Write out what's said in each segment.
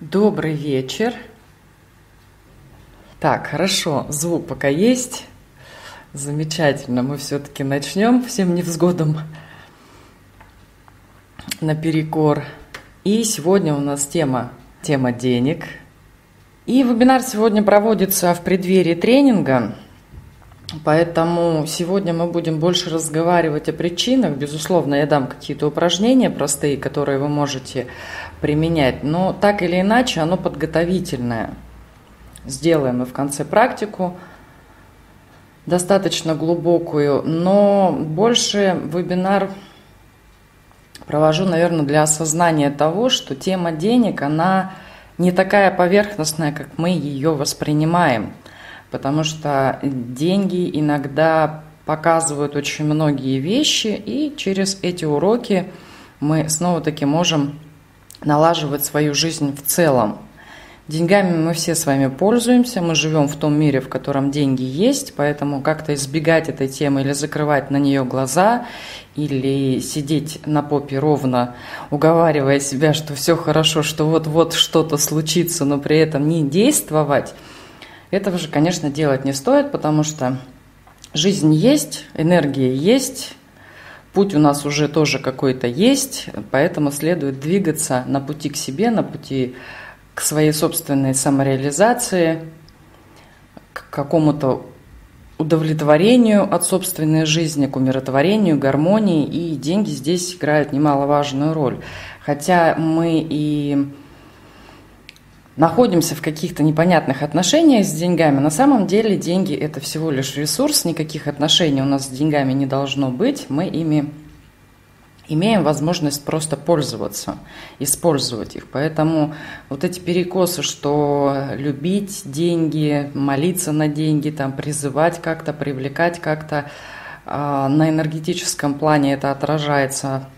Добрый вечер. Так, хорошо, звук пока есть. Замечательно, мы все-таки начнем всем невзгодам наперекор. И сегодня у нас тема, тема денег. И вебинар сегодня проводится в преддверии тренинга, поэтому сегодня мы будем больше разговаривать о причинах. Безусловно, я дам какие-то упражнения простые, которые вы можете применять, но так или иначе оно подготовительное. Сделаем мы в конце практику достаточно глубокую, но больше вебинар провожу, наверное, для осознания того, что тема денег, она не такая поверхностная, как мы ее воспринимаем, потому что деньги иногда показывают очень многие вещи, и через эти уроки мы снова-таки можем налаживать свою жизнь в целом. Деньгами мы все с вами пользуемся, мы живем в том мире, в котором деньги есть, поэтому как-то избегать этой темы или закрывать на нее глаза, или сидеть на попе ровно, уговаривая себя, что все хорошо, что вот-вот что-то случится, но при этом не действовать, этого же, конечно, делать не стоит, потому что жизнь есть, энергия есть, Путь у нас уже тоже какой-то есть, поэтому следует двигаться на пути к себе, на пути к своей собственной самореализации, к какому-то удовлетворению от собственной жизни, к умиротворению, гармонии, и деньги здесь играют немаловажную роль. Хотя мы и находимся в каких-то непонятных отношениях с деньгами, на самом деле деньги – это всего лишь ресурс, никаких отношений у нас с деньгами не должно быть, мы ими имеем возможность просто пользоваться, использовать их. Поэтому вот эти перекосы, что любить деньги, молиться на деньги, там, призывать как-то, привлекать как-то, а, на энергетическом плане это отражается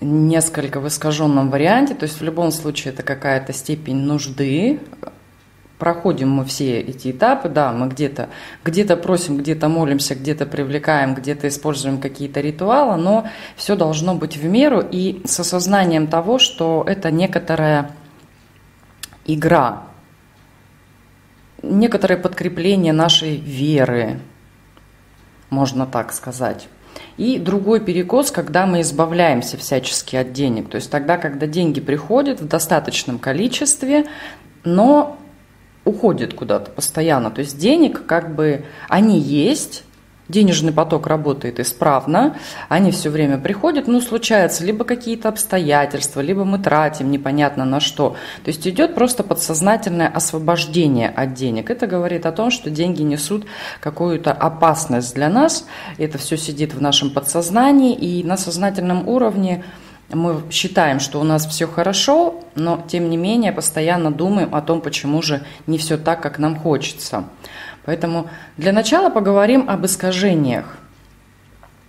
несколько в искаженном варианте, то есть в любом случае это какая-то степень нужды, проходим мы все эти этапы, да, мы где-то где просим, где-то молимся, где-то привлекаем, где-то используем какие-то ритуалы, но все должно быть в меру. И с осознанием того, что это некоторая игра, некоторое подкрепление нашей веры, можно так сказать. И другой перекос, когда мы избавляемся всячески от денег. То есть тогда, когда деньги приходят в достаточном количестве, но уходят куда-то постоянно. То есть денег как бы они есть, денежный поток работает исправно, они все время приходят, но случаются либо какие-то обстоятельства, либо мы тратим непонятно на что. То есть идет просто подсознательное освобождение от денег. Это говорит о том, что деньги несут какую-то опасность для нас, это все сидит в нашем подсознании, и на сознательном уровне мы считаем, что у нас все хорошо, но тем не менее постоянно думаем о том, почему же не все так, как нам хочется. Поэтому для начала поговорим об искажениях.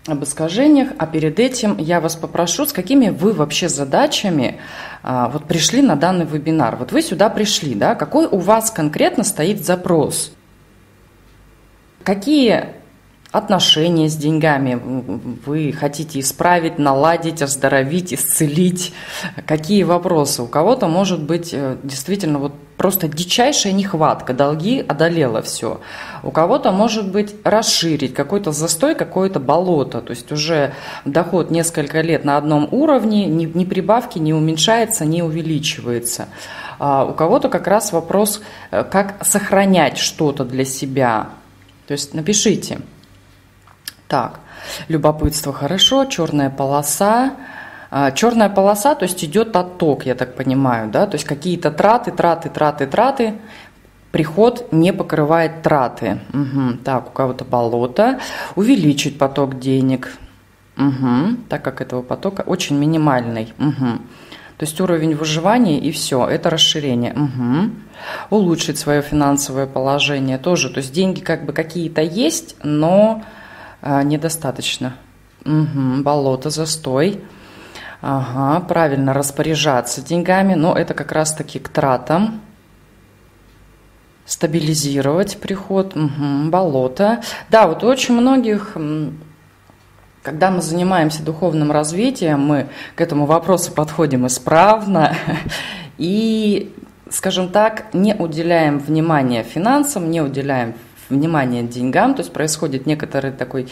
Об искажениях, а перед этим я вас попрошу, с какими вы вообще задачами а, вот пришли на данный вебинар. Вот вы сюда пришли, да? Какой у вас конкретно стоит запрос? Какие отношения с деньгами вы хотите исправить, наладить, оздоровить, исцелить? Какие вопросы? У кого-то может быть э, действительно вот просто дичайшая нехватка, долги одолело все. У кого-то может быть расширить какой-то застой, какое-то болото, то есть уже доход несколько лет на одном уровне, ни, ни прибавки не уменьшается, не увеличивается. А у кого-то как раз вопрос, э, как сохранять что-то для себя. То есть напишите – так, любопытство хорошо, черная полоса. А, черная полоса, то есть идет отток, я так понимаю, да, то есть какие-то траты, траты, траты, траты, приход не покрывает траты. Угу. Так, у кого-то болото. Увеличить поток денег. Угу. Так как этого потока очень минимальный. Угу. То есть уровень выживания и все, это расширение. Угу. Улучшить свое финансовое положение тоже. То есть деньги как бы какие-то есть, но а, недостаточно. Угу, болото, застой. Ага, правильно распоряжаться деньгами, но это как раз-таки к тратам. Стабилизировать приход, угу, болото. Да, вот очень многих, когда мы занимаемся духовным развитием, мы к этому вопросу подходим исправно и, скажем так, не уделяем внимания финансам, не уделяем внимания деньгам, то есть происходит некоторый такой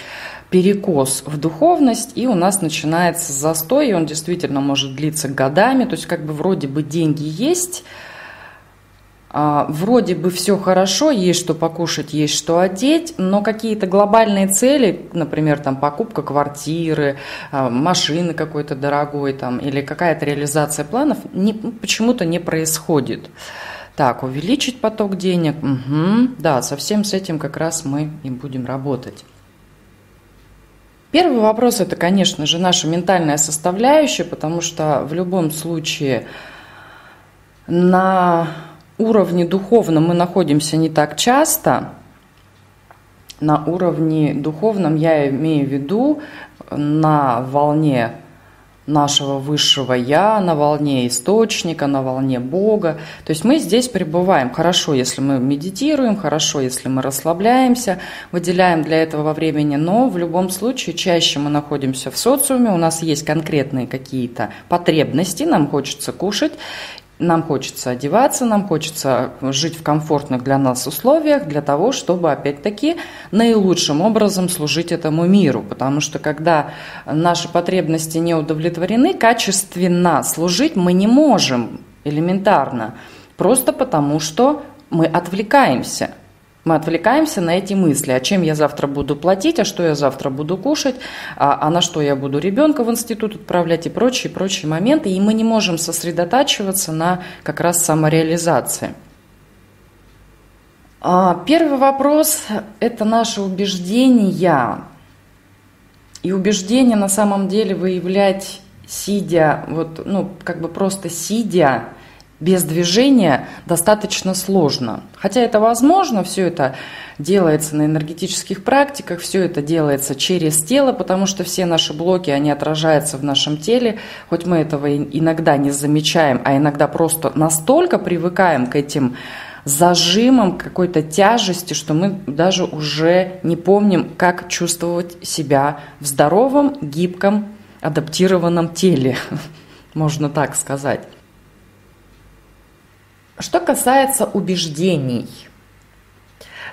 перекос в духовность, и у нас начинается застой, и он действительно может длиться годами, то есть как бы вроде бы деньги есть, а, вроде бы все хорошо, есть что покушать, есть что одеть, но какие-то глобальные цели, например, там покупка квартиры, а, машины какой-то дорогой там, или какая-то реализация планов почему-то не происходит. Так, увеличить поток денег, угу, да, совсем с этим как раз мы и будем работать. Первый вопрос – это, конечно же, наша ментальная составляющая, потому что в любом случае на уровне духовном мы находимся не так часто. На уровне духовном я имею в виду на волне нашего высшего Я, на волне источника, на волне Бога. То есть мы здесь пребываем. Хорошо, если мы медитируем, хорошо, если мы расслабляемся, выделяем для этого времени, но в любом случае чаще мы находимся в социуме, у нас есть конкретные какие-то потребности, нам хочется кушать, нам хочется одеваться, нам хочется жить в комфортных для нас условиях, для того, чтобы, опять-таки, наилучшим образом служить этому миру. Потому что, когда наши потребности не удовлетворены, качественно служить мы не можем элементарно. Просто потому, что мы отвлекаемся – мы отвлекаемся на эти мысли, а чем я завтра буду платить, а что я завтра буду кушать, а, а на что я буду ребенка в институт отправлять и прочие, прочие моменты. И мы не можем сосредотачиваться на как раз самореализации. А, первый вопрос – это наши убеждения. И убеждения на самом деле выявлять сидя, вот, ну, как бы просто сидя – без движения достаточно сложно. Хотя это возможно, все это делается на энергетических практиках, все это делается через тело, потому что все наши блоки, они отражаются в нашем теле, хоть мы этого иногда не замечаем, а иногда просто настолько привыкаем к этим зажимам, какой-то тяжести, что мы даже уже не помним, как чувствовать себя в здоровом, гибком, адаптированном теле, можно так сказать. Что касается убеждений,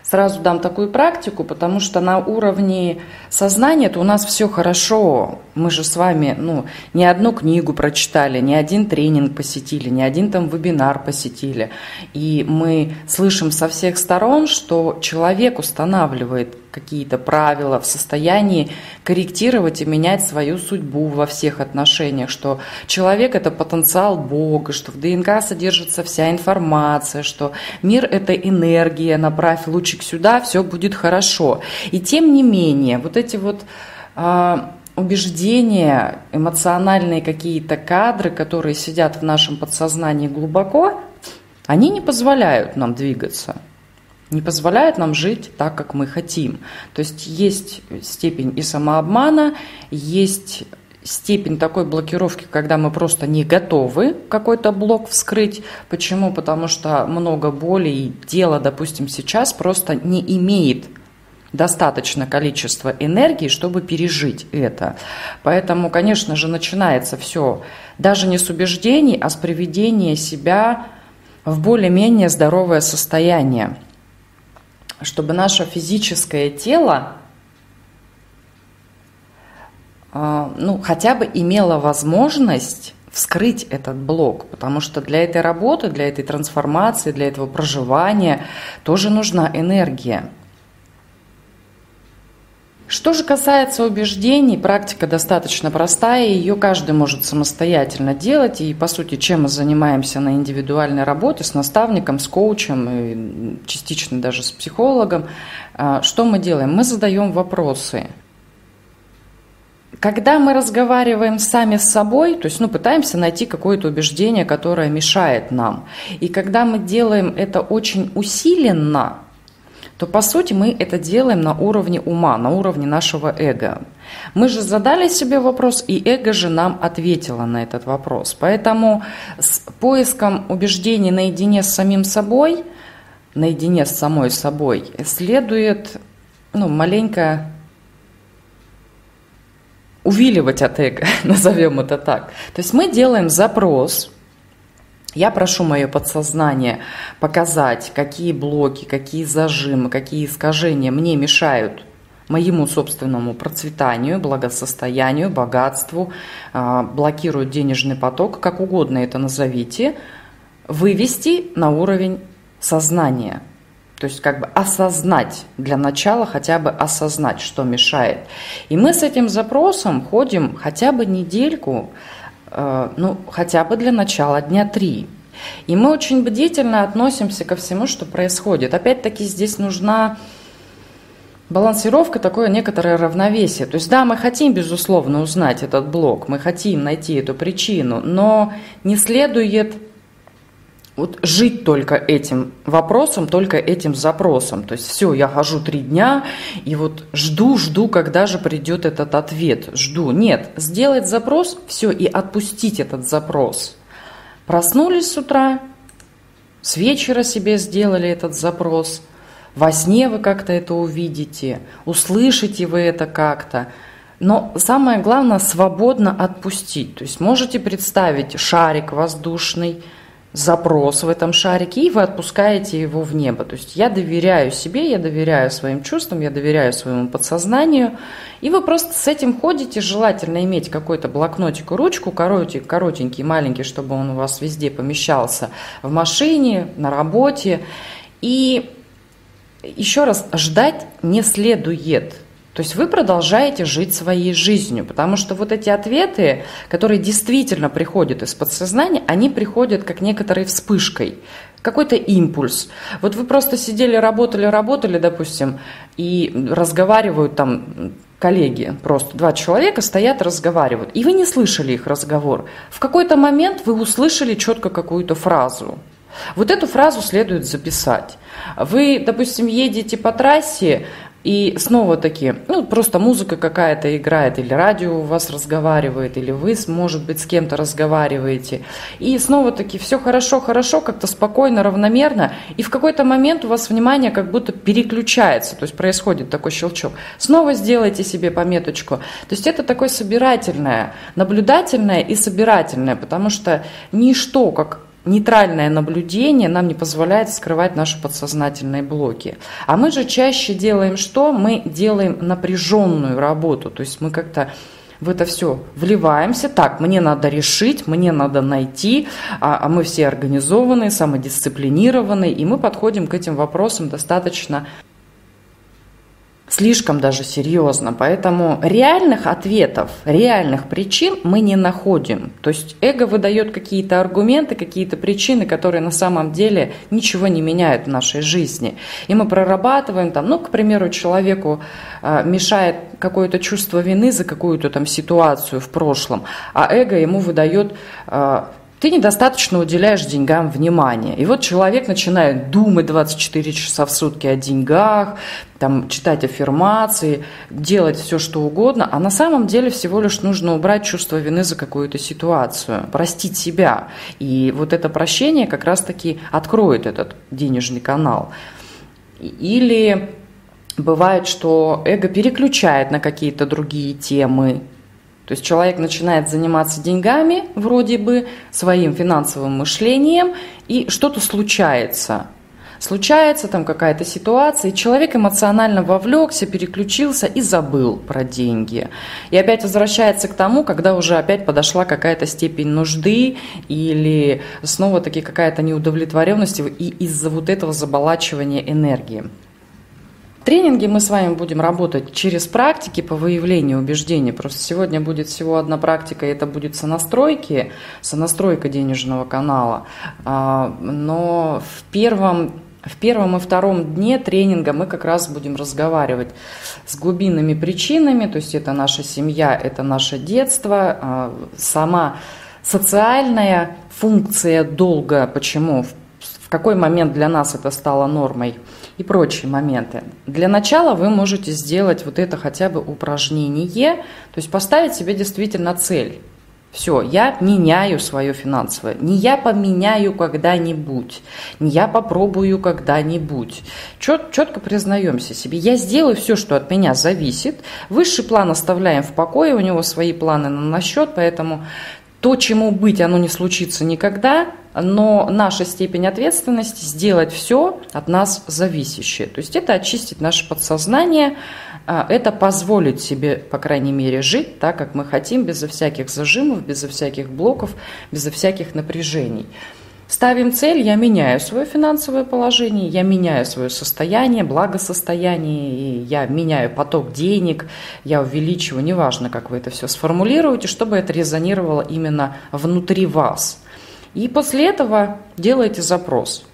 сразу дам такую практику, потому что на уровне сознания то у нас все хорошо. Мы же с вами ну, не одну книгу прочитали, не один тренинг посетили, не один там вебинар посетили. И мы слышим со всех сторон, что человек устанавливает какие-то правила, в состоянии корректировать и менять свою судьбу во всех отношениях, что человек – это потенциал Бога, что в ДНК содержится вся информация, что мир – это энергия, направь лучик сюда, все будет хорошо. И тем не менее, вот эти вот а, убеждения, эмоциональные какие-то кадры, которые сидят в нашем подсознании глубоко, они не позволяют нам двигаться не позволяет нам жить так, как мы хотим. То есть есть степень и самообмана, есть степень такой блокировки, когда мы просто не готовы какой-то блок вскрыть. Почему? Потому что много боли и дело, допустим, сейчас просто не имеет достаточно количества энергии, чтобы пережить это. Поэтому, конечно же, начинается все даже не с убеждений, а с приведения себя в более-менее здоровое состояние чтобы наше физическое тело а, ну, хотя бы имело возможность вскрыть этот блок, потому что для этой работы, для этой трансформации, для этого проживания тоже нужна энергия. Что же касается убеждений, практика достаточно простая, ее каждый может самостоятельно делать. И, по сути, чем мы занимаемся на индивидуальной работе с наставником, с коучем, и частично даже с психологом, а, что мы делаем? Мы задаем вопросы. Когда мы разговариваем сами с собой, то есть ну, пытаемся найти какое-то убеждение, которое мешает нам. И когда мы делаем это очень усиленно, то по сути мы это делаем на уровне ума, на уровне нашего эго. Мы же задали себе вопрос, и эго же нам ответило на этот вопрос. Поэтому с поиском убеждений наедине с самим собой, наедине с самой собой, следует ну, маленько увиливать от эго, назовем это так. То есть мы делаем запрос, Я прошу мое подсознание показать, какие блоки, какие зажимы, какие искажения мне мешают моему собственному процветанию, благосостоянию, богатству, а, блокируют денежный поток, как угодно это назовите, вывести на уровень сознания. То есть как бы осознать, для начала хотя бы осознать, что мешает. И мы с этим запросом ходим хотя бы недельку, ну, хотя бы для начала дня три. И мы очень бдительно относимся ко всему, что происходит. Опять-таки здесь нужна балансировка, такое некоторое равновесие. То есть да, мы хотим, безусловно, узнать этот блок, мы хотим найти эту причину, но не следует вот жить только этим вопросом, только этим запросом. То есть все, я хожу три дня и вот жду, жду, когда же придет этот ответ. Жду. Нет, сделать запрос, все, и отпустить этот запрос. Проснулись с утра, с вечера себе сделали этот запрос, во сне вы как-то это увидите, услышите вы это как-то. Но самое главное, свободно отпустить. То есть можете представить шарик воздушный – запрос в этом шарике, и вы отпускаете его в небо. То есть я доверяю себе, я доверяю своим чувствам, я доверяю своему подсознанию, и вы просто с этим ходите, желательно иметь какой-то блокнотик ручку, коротенький, коротенький, маленький, чтобы он у вас везде помещался, в машине, на работе. И еще раз, ждать не следует – то есть вы продолжаете жить своей жизнью, потому что вот эти ответы, которые действительно приходят из подсознания, они приходят как некоторой вспышкой, какой-то импульс. Вот вы просто сидели, работали, работали, допустим, и разговаривают там коллеги, просто два человека стоят, разговаривают, и вы не слышали их разговор. В какой-то момент вы услышали четко какую-то фразу. Вот эту фразу следует записать. Вы, допустим, едете по трассе, и снова таки, ну, просто музыка какая-то играет, или радио у вас разговаривает, или вы, может быть, с кем-то разговариваете. И снова таки все хорошо, хорошо, как-то спокойно, равномерно. И в какой-то момент у вас внимание как будто переключается, то есть происходит такой щелчок. Снова сделайте себе пометочку. То есть это такое собирательное, наблюдательное и собирательное, потому что ничто, как нейтральное наблюдение нам не позволяет скрывать наши подсознательные блоки. А мы же чаще делаем что? Мы делаем напряженную работу, то есть мы как-то в это все вливаемся. Так, мне надо решить, мне надо найти, а, а мы все организованные, самодисциплинированные, и мы подходим к этим вопросам достаточно слишком даже серьезно. Поэтому реальных ответов, реальных причин мы не находим. То есть эго выдает какие-то аргументы, какие-то причины, которые на самом деле ничего не меняют в нашей жизни. И мы прорабатываем там, ну, к примеру, человеку э, мешает какое-то чувство вины за какую-то там ситуацию в прошлом, а эго ему выдает э, ты недостаточно уделяешь деньгам внимания. И вот человек начинает думать 24 часа в сутки о деньгах, там, читать аффирмации, делать все, что угодно, а на самом деле всего лишь нужно убрать чувство вины за какую-то ситуацию, простить себя. И вот это прощение как раз-таки откроет этот денежный канал. Или бывает, что эго переключает на какие-то другие темы, то есть человек начинает заниматься деньгами, вроде бы, своим финансовым мышлением, и что-то случается. Случается там какая-то ситуация, и человек эмоционально вовлекся, переключился и забыл про деньги. И опять возвращается к тому, когда уже опять подошла какая-то степень нужды или снова-таки какая-то неудовлетворенность и из-за вот этого заболачивания энергии тренинге мы с вами будем работать через практики по выявлению убеждений. Просто сегодня будет всего одна практика, и это будет сонастройки, сонастройка денежного канала. А, но в первом в первом и втором дне тренинга мы как раз будем разговаривать с глубинными причинами, то есть это наша семья, это наше детство, а, сама социальная функция долга, почему, в какой момент для нас это стало нормой – и моменты. Для начала вы можете сделать вот это хотя бы упражнение, то есть поставить себе действительно цель. Все, я меняю свое финансовое. Не я поменяю когда-нибудь, не я попробую когда-нибудь. Чет, четко признаемся себе. Я сделаю все, что от меня зависит. Высший план оставляем в покое, у него свои планы на счет, поэтому То, чему быть, оно не случится никогда, но наша степень ответственности сделать все от нас зависящее. То есть это очистить наше подсознание, а, это позволить себе, по крайней мере, жить так, как мы хотим, безо всяких зажимов, безо всяких блоков, безо всяких напряжений. Ставим цель, я меняю свое финансовое положение, я меняю свое состояние, благосостояние, я меняю поток денег, я увеличиваю, неважно, как вы это все сформулируете, чтобы это резонировало именно внутри вас. И после этого делаете запрос.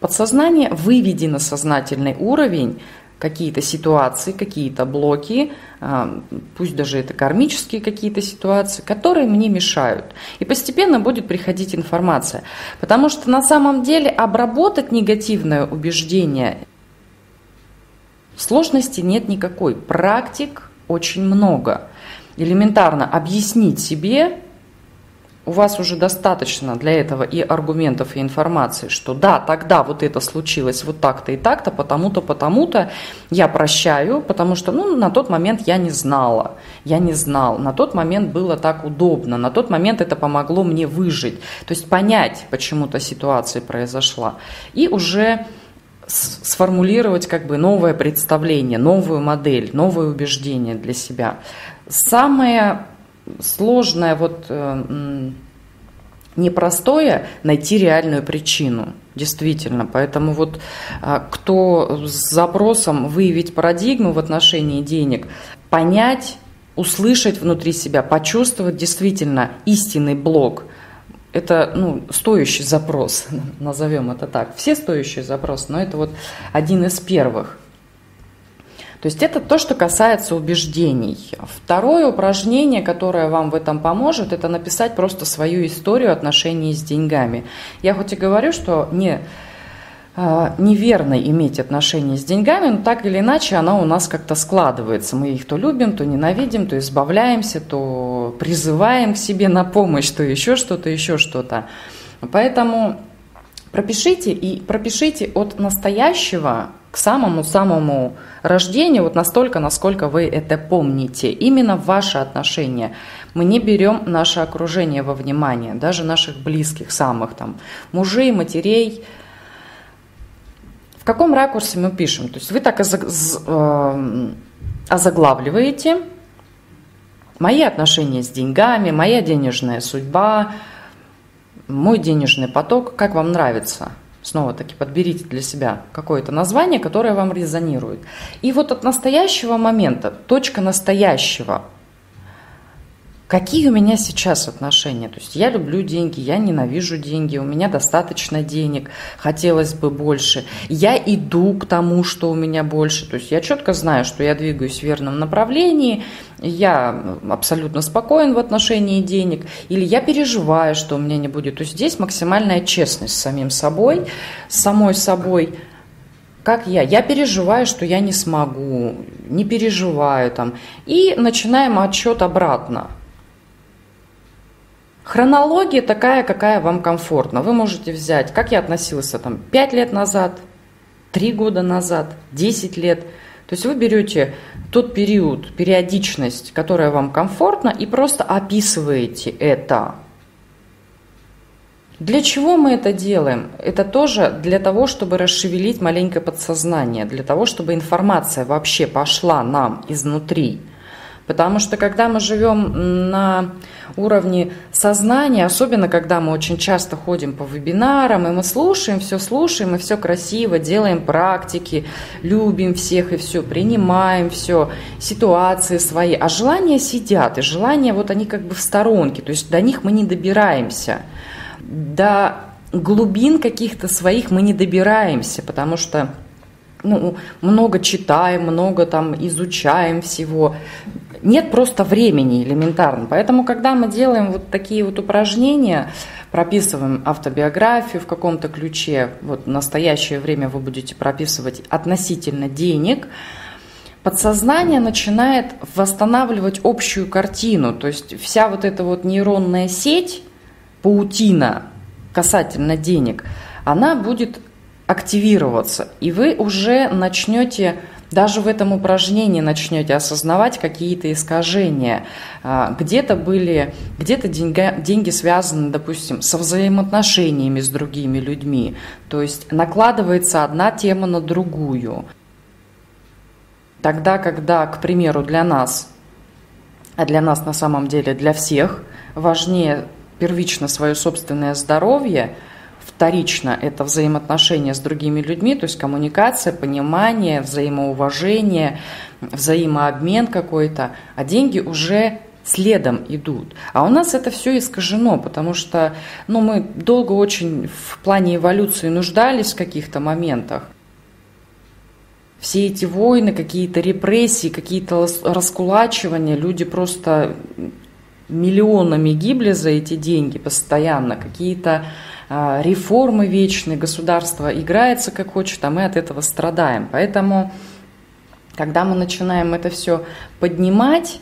Подсознание выведи на сознательный уровень какие-то ситуации, какие-то блоки, а, пусть даже это кармические какие-то ситуации, которые мне мешают. И постепенно будет приходить информация. Потому что на самом деле обработать негативное убеждение сложности нет никакой. Практик очень много. Элементарно объяснить себе, у вас уже достаточно для этого и аргументов, и информации, что да, тогда вот это случилось вот так-то и так-то, потому-то, потому-то, я прощаю, потому что ну, на тот момент я не знала, я не знал, на тот момент было так удобно, на тот момент это помогло мне выжить, то есть понять, почему-то ситуация произошла, и уже сформулировать как бы новое представление, новую модель, новое убеждение для себя. Самое сложное, вот э, непростое найти реальную причину. Действительно. Поэтому вот а, кто с запросом выявить парадигму в отношении денег, понять, услышать внутри себя, почувствовать действительно истинный блок, это ну, стоящий запрос, назовем это так. Все стоящие запросы, но это вот один из первых. То есть это то, что касается убеждений. Второе упражнение, которое вам в этом поможет, это написать просто свою историю отношений с деньгами. Я хоть и говорю, что не а, неверно иметь отношения с деньгами, но так или иначе она у нас как-то складывается. Мы их то любим, то ненавидим, то избавляемся, то призываем к себе на помощь, то еще что-то, еще что-то. Поэтому пропишите и пропишите от настоящего к самому-самому рождению, вот настолько, насколько вы это помните. Именно ваши отношения. Мы не берем наше окружение во внимание, даже наших близких, самых там, мужей, матерей. В каком ракурсе мы пишем? То есть вы так э, озаглавливаете мои отношения с деньгами, моя денежная судьба, мой денежный поток, как вам нравится – Снова-таки подберите для себя какое-то название, которое вам резонирует. И вот от настоящего момента, точка настоящего, какие у меня сейчас отношения? То есть я люблю деньги, я ненавижу деньги, у меня достаточно денег, хотелось бы больше. Я иду к тому, что у меня больше. То есть я четко знаю, что я двигаюсь в верном направлении, я абсолютно спокоен в отношении денег, или я переживаю, что у меня не будет. То есть здесь максимальная честность с самим собой, с самой собой. Как я? Я переживаю, что я не смогу, не переживаю там. И начинаем отчет обратно. Хронология такая, какая вам комфортна. Вы можете взять, как я относилась там 5 лет назад, 3 года назад, 10 лет – то есть вы берете тот период, периодичность, которая вам комфортна, и просто описываете это. Для чего мы это делаем? Это тоже для того, чтобы расшевелить маленькое подсознание, для того, чтобы информация вообще пошла нам изнутри – Потому что когда мы живем на уровне сознания, особенно когда мы очень часто ходим по вебинарам, и мы слушаем, все слушаем, и все красиво, делаем практики, любим всех и все, принимаем все, ситуации свои, а желания сидят, и желания вот они как бы в сторонке, то есть до них мы не добираемся, до глубин каких-то своих мы не добираемся, потому что ну, много читаем, много там изучаем всего. Нет просто времени элементарно. Поэтому, когда мы делаем вот такие вот упражнения, прописываем автобиографию в каком-то ключе, вот в настоящее время вы будете прописывать относительно денег, подсознание начинает восстанавливать общую картину. То есть вся вот эта вот нейронная сеть, паутина касательно денег, она будет активироваться, и вы уже начнете даже в этом упражнении начнете осознавать какие-то искажения. А, где-то были, где-то деньги, деньги связаны, допустим, со взаимоотношениями с другими людьми. То есть накладывается одна тема на другую. Тогда, когда, к примеру, для нас, а для нас на самом деле для всех, важнее первично свое собственное здоровье – вторично это взаимоотношения с другими людьми, то есть коммуникация, понимание, взаимоуважение, взаимообмен какой-то, а деньги уже следом идут. А у нас это все искажено, потому что ну, мы долго очень в плане эволюции нуждались в каких-то моментах. Все эти войны, какие-то репрессии, какие-то раскулачивания, люди просто миллионами гибли за эти деньги постоянно, какие-то реформы вечные, государство играется как хочет, а мы от этого страдаем. Поэтому, когда мы начинаем это все поднимать,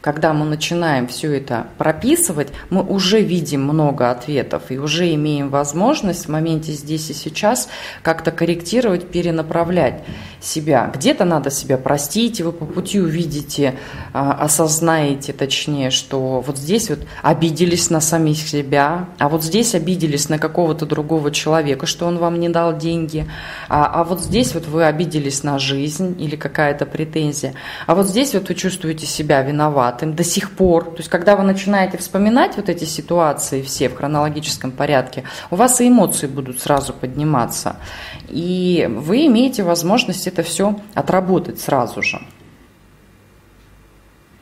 когда мы начинаем все это прописывать, мы уже видим много ответов и уже имеем возможность в моменте здесь и сейчас как-то корректировать, перенаправлять себя. Где-то надо себя простить, и вы по пути увидите, а, осознаете точнее, что вот здесь вот обиделись на самих себя, а вот здесь обиделись на какого-то другого человека, что он вам не дал деньги, а, а вот здесь вот вы обиделись на жизнь или какая-то претензия, а вот здесь вот вы чувствуете себя виноватым, виноватым до сих пор. То есть, когда вы начинаете вспоминать вот эти ситуации все в хронологическом порядке, у вас и эмоции будут сразу подниматься. И вы имеете возможность это все отработать сразу же.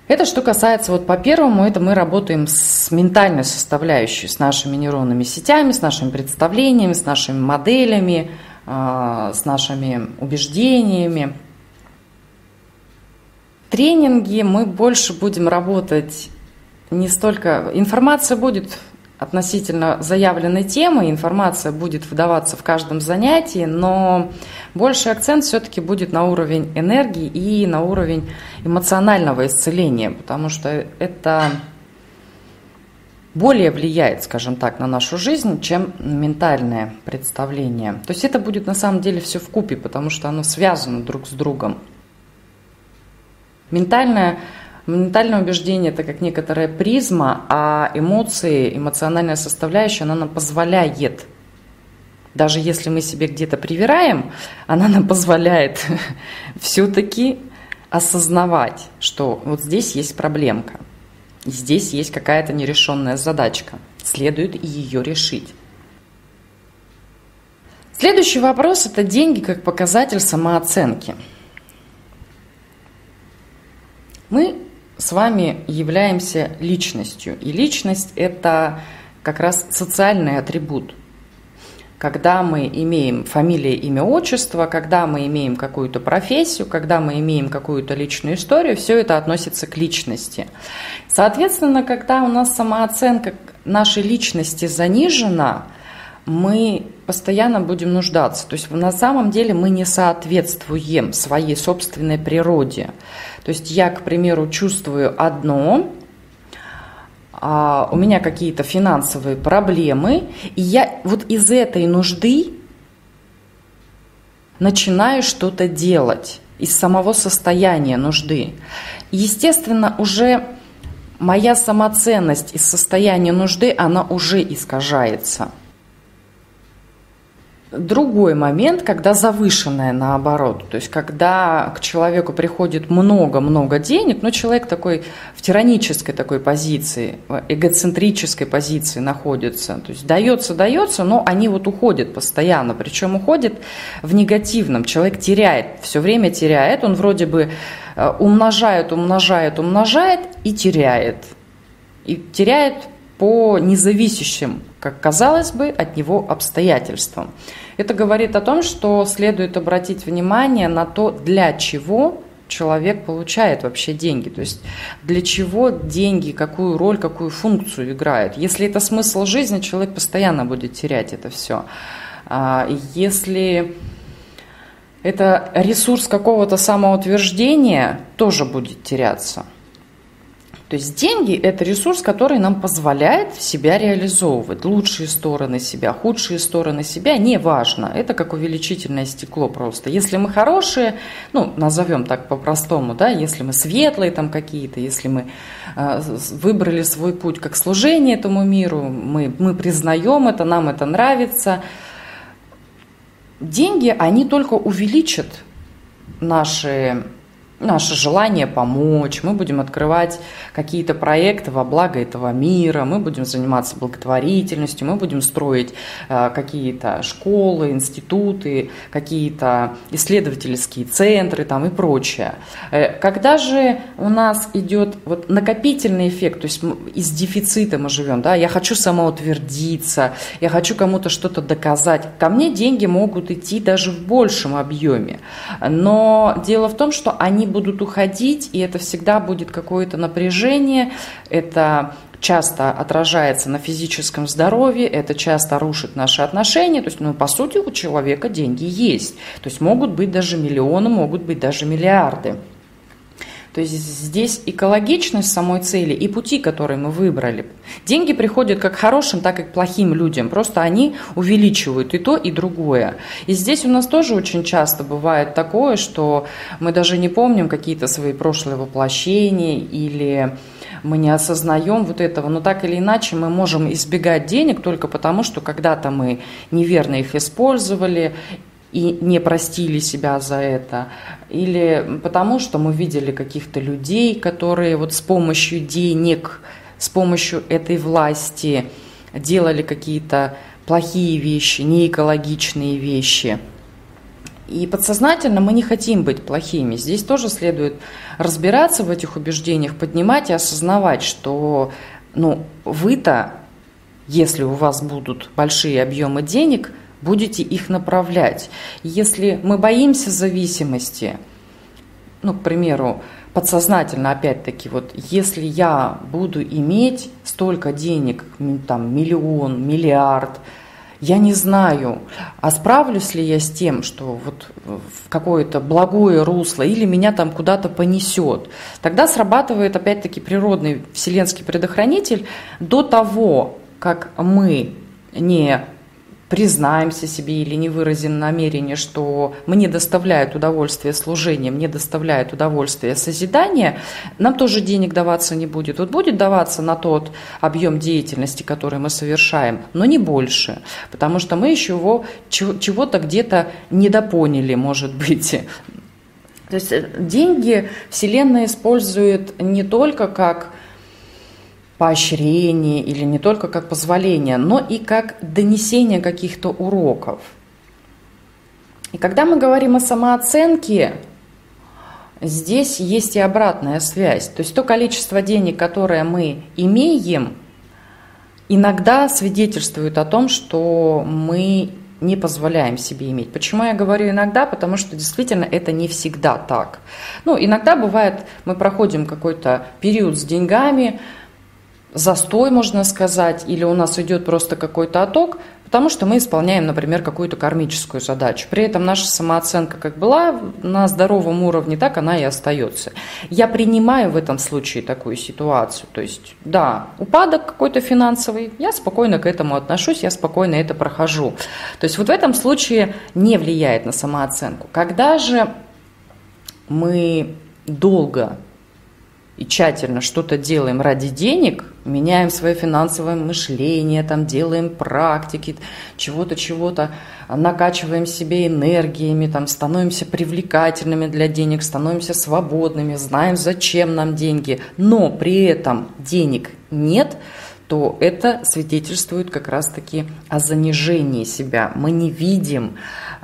Это что касается вот по первому, это мы работаем с ментальной составляющей, с нашими нейронными сетями, с нашими представлениями, с нашими моделями, а, с нашими убеждениями тренинге мы больше будем работать не столько... Информация будет относительно заявленной темы, информация будет выдаваться в каждом занятии, но больший акцент все-таки будет на уровень энергии и на уровень эмоционального исцеления, потому что это более влияет, скажем так, на нашу жизнь, чем ментальное представление. То есть это будет на самом деле все в купе, потому что оно связано друг с другом. Ментальное, ментальное убеждение – это как некоторая призма, а эмоции, эмоциональная составляющая, она нам позволяет даже если мы себе где-то привираем, она нам позволяет все-таки осознавать, что вот здесь есть проблемка, здесь есть какая-то нерешенная задачка, следует ее решить. Следующий вопрос – это деньги как показатель самооценки – мы с вами являемся личностью, и личность – это как раз социальный атрибут. Когда мы имеем фамилия, имя, отчество, когда мы имеем какую-то профессию, когда мы имеем какую-то личную историю, все это относится к личности. Соответственно, когда у нас самооценка нашей личности занижена, мы постоянно будем нуждаться. То есть на самом деле мы не соответствуем своей собственной природе. То есть я, к примеру, чувствую одно, а у меня какие-то финансовые проблемы, и я вот из этой нужды начинаю что-то делать из самого состояния нужды. Естественно, уже моя самоценность из состояния нужды, она уже искажается. Другой момент, когда завышенное наоборот, то есть когда к человеку приходит много-много денег, но человек такой в тиранической такой позиции, в эгоцентрической позиции находится, то есть дается, дается, но они вот уходят постоянно, причем уходят в негативном, человек теряет, все время теряет, он вроде бы э, умножает, умножает, умножает и теряет, и теряет по независящим, как казалось бы, от него обстоятельствам. Это говорит о том, что следует обратить внимание на то, для чего человек получает вообще деньги. То есть для чего деньги, какую роль, какую функцию играют. Если это смысл жизни, человек постоянно будет терять это все. А если это ресурс какого-то самоутверждения, тоже будет теряться. То есть деньги – это ресурс, который нам позволяет себя реализовывать. Лучшие стороны себя, худшие стороны себя – не важно. Это как увеличительное стекло просто. Если мы хорошие, ну, назовем так по-простому, да, если мы светлые там какие-то, если мы э, выбрали свой путь как служение этому миру, мы, мы признаем это, нам это нравится, деньги, они только увеличат наши наше желание помочь, мы будем открывать какие-то проекты во благо этого мира, мы будем заниматься благотворительностью, мы будем строить э, какие-то школы, институты, какие-то исследовательские центры там и прочее. Э, когда же у нас идет вот накопительный эффект, то есть из дефицита мы живем, да, я хочу самоутвердиться, я хочу кому-то что-то доказать, ко мне деньги могут идти даже в большем объеме, но дело в том, что они будут уходить, и это всегда будет какое-то напряжение, это часто отражается на физическом здоровье, это часто рушит наши отношения. То есть, ну, по сути, у человека деньги есть. То есть могут быть даже миллионы, могут быть даже миллиарды. То есть здесь экологичность самой цели и пути, которые мы выбрали. Деньги приходят как хорошим, так и плохим людям. Просто они увеличивают и то, и другое. И здесь у нас тоже очень часто бывает такое, что мы даже не помним какие-то свои прошлые воплощения или мы не осознаем вот этого, но так или иначе мы можем избегать денег только потому, что когда-то мы неверно их использовали, и не простили себя за это, или потому что мы видели каких-то людей, которые вот с помощью денег, с помощью этой власти делали какие-то плохие вещи, неэкологичные вещи. И подсознательно мы не хотим быть плохими. Здесь тоже следует разбираться в этих убеждениях, поднимать и осознавать, что ну, вы-то, если у вас будут большие объемы денег – будете их направлять. Если мы боимся зависимости, ну, к примеру, подсознательно, опять-таки, вот если я буду иметь столько денег, там, миллион, миллиард, я не знаю, а справлюсь ли я с тем, что вот в какое-то благое русло или меня там куда-то понесет. Тогда срабатывает опять-таки природный вселенский предохранитель до того, как мы не признаемся себе или не выразим намерение, что мне доставляет удовольствие служение, мне доставляет удовольствие созидание, нам тоже денег даваться не будет. Вот будет даваться на тот объем деятельности, который мы совершаем, но не больше, потому что мы еще его чего-то где-то недопоняли, может быть. То есть э, деньги Вселенная использует не только как поощрение или не только как позволение, но и как донесение каких-то уроков. И когда мы говорим о самооценке, здесь есть и обратная связь. То есть то количество денег, которое мы имеем, иногда свидетельствует о том, что мы не позволяем себе иметь. Почему я говорю иногда? Потому что действительно это не всегда так. Ну, иногда бывает, мы проходим какой-то период с деньгами, застой, можно сказать, или у нас идет просто какой-то отток, потому что мы исполняем, например, какую-то кармическую задачу. При этом наша самооценка как была на здоровом уровне, так она и остается. Я принимаю в этом случае такую ситуацию. То есть, да, упадок какой-то финансовый, я спокойно к этому отношусь, я спокойно это прохожу. То есть вот в этом случае не влияет на самооценку. Когда же мы долго и тщательно что-то делаем ради денег, меняем свое финансовое мышление, там делаем практики, чего-то, чего-то, накачиваем себе энергиями, там, становимся привлекательными для денег, становимся свободными, знаем, зачем нам деньги, но при этом денег нет – то это свидетельствует как раз-таки о занижении себя. Мы не видим,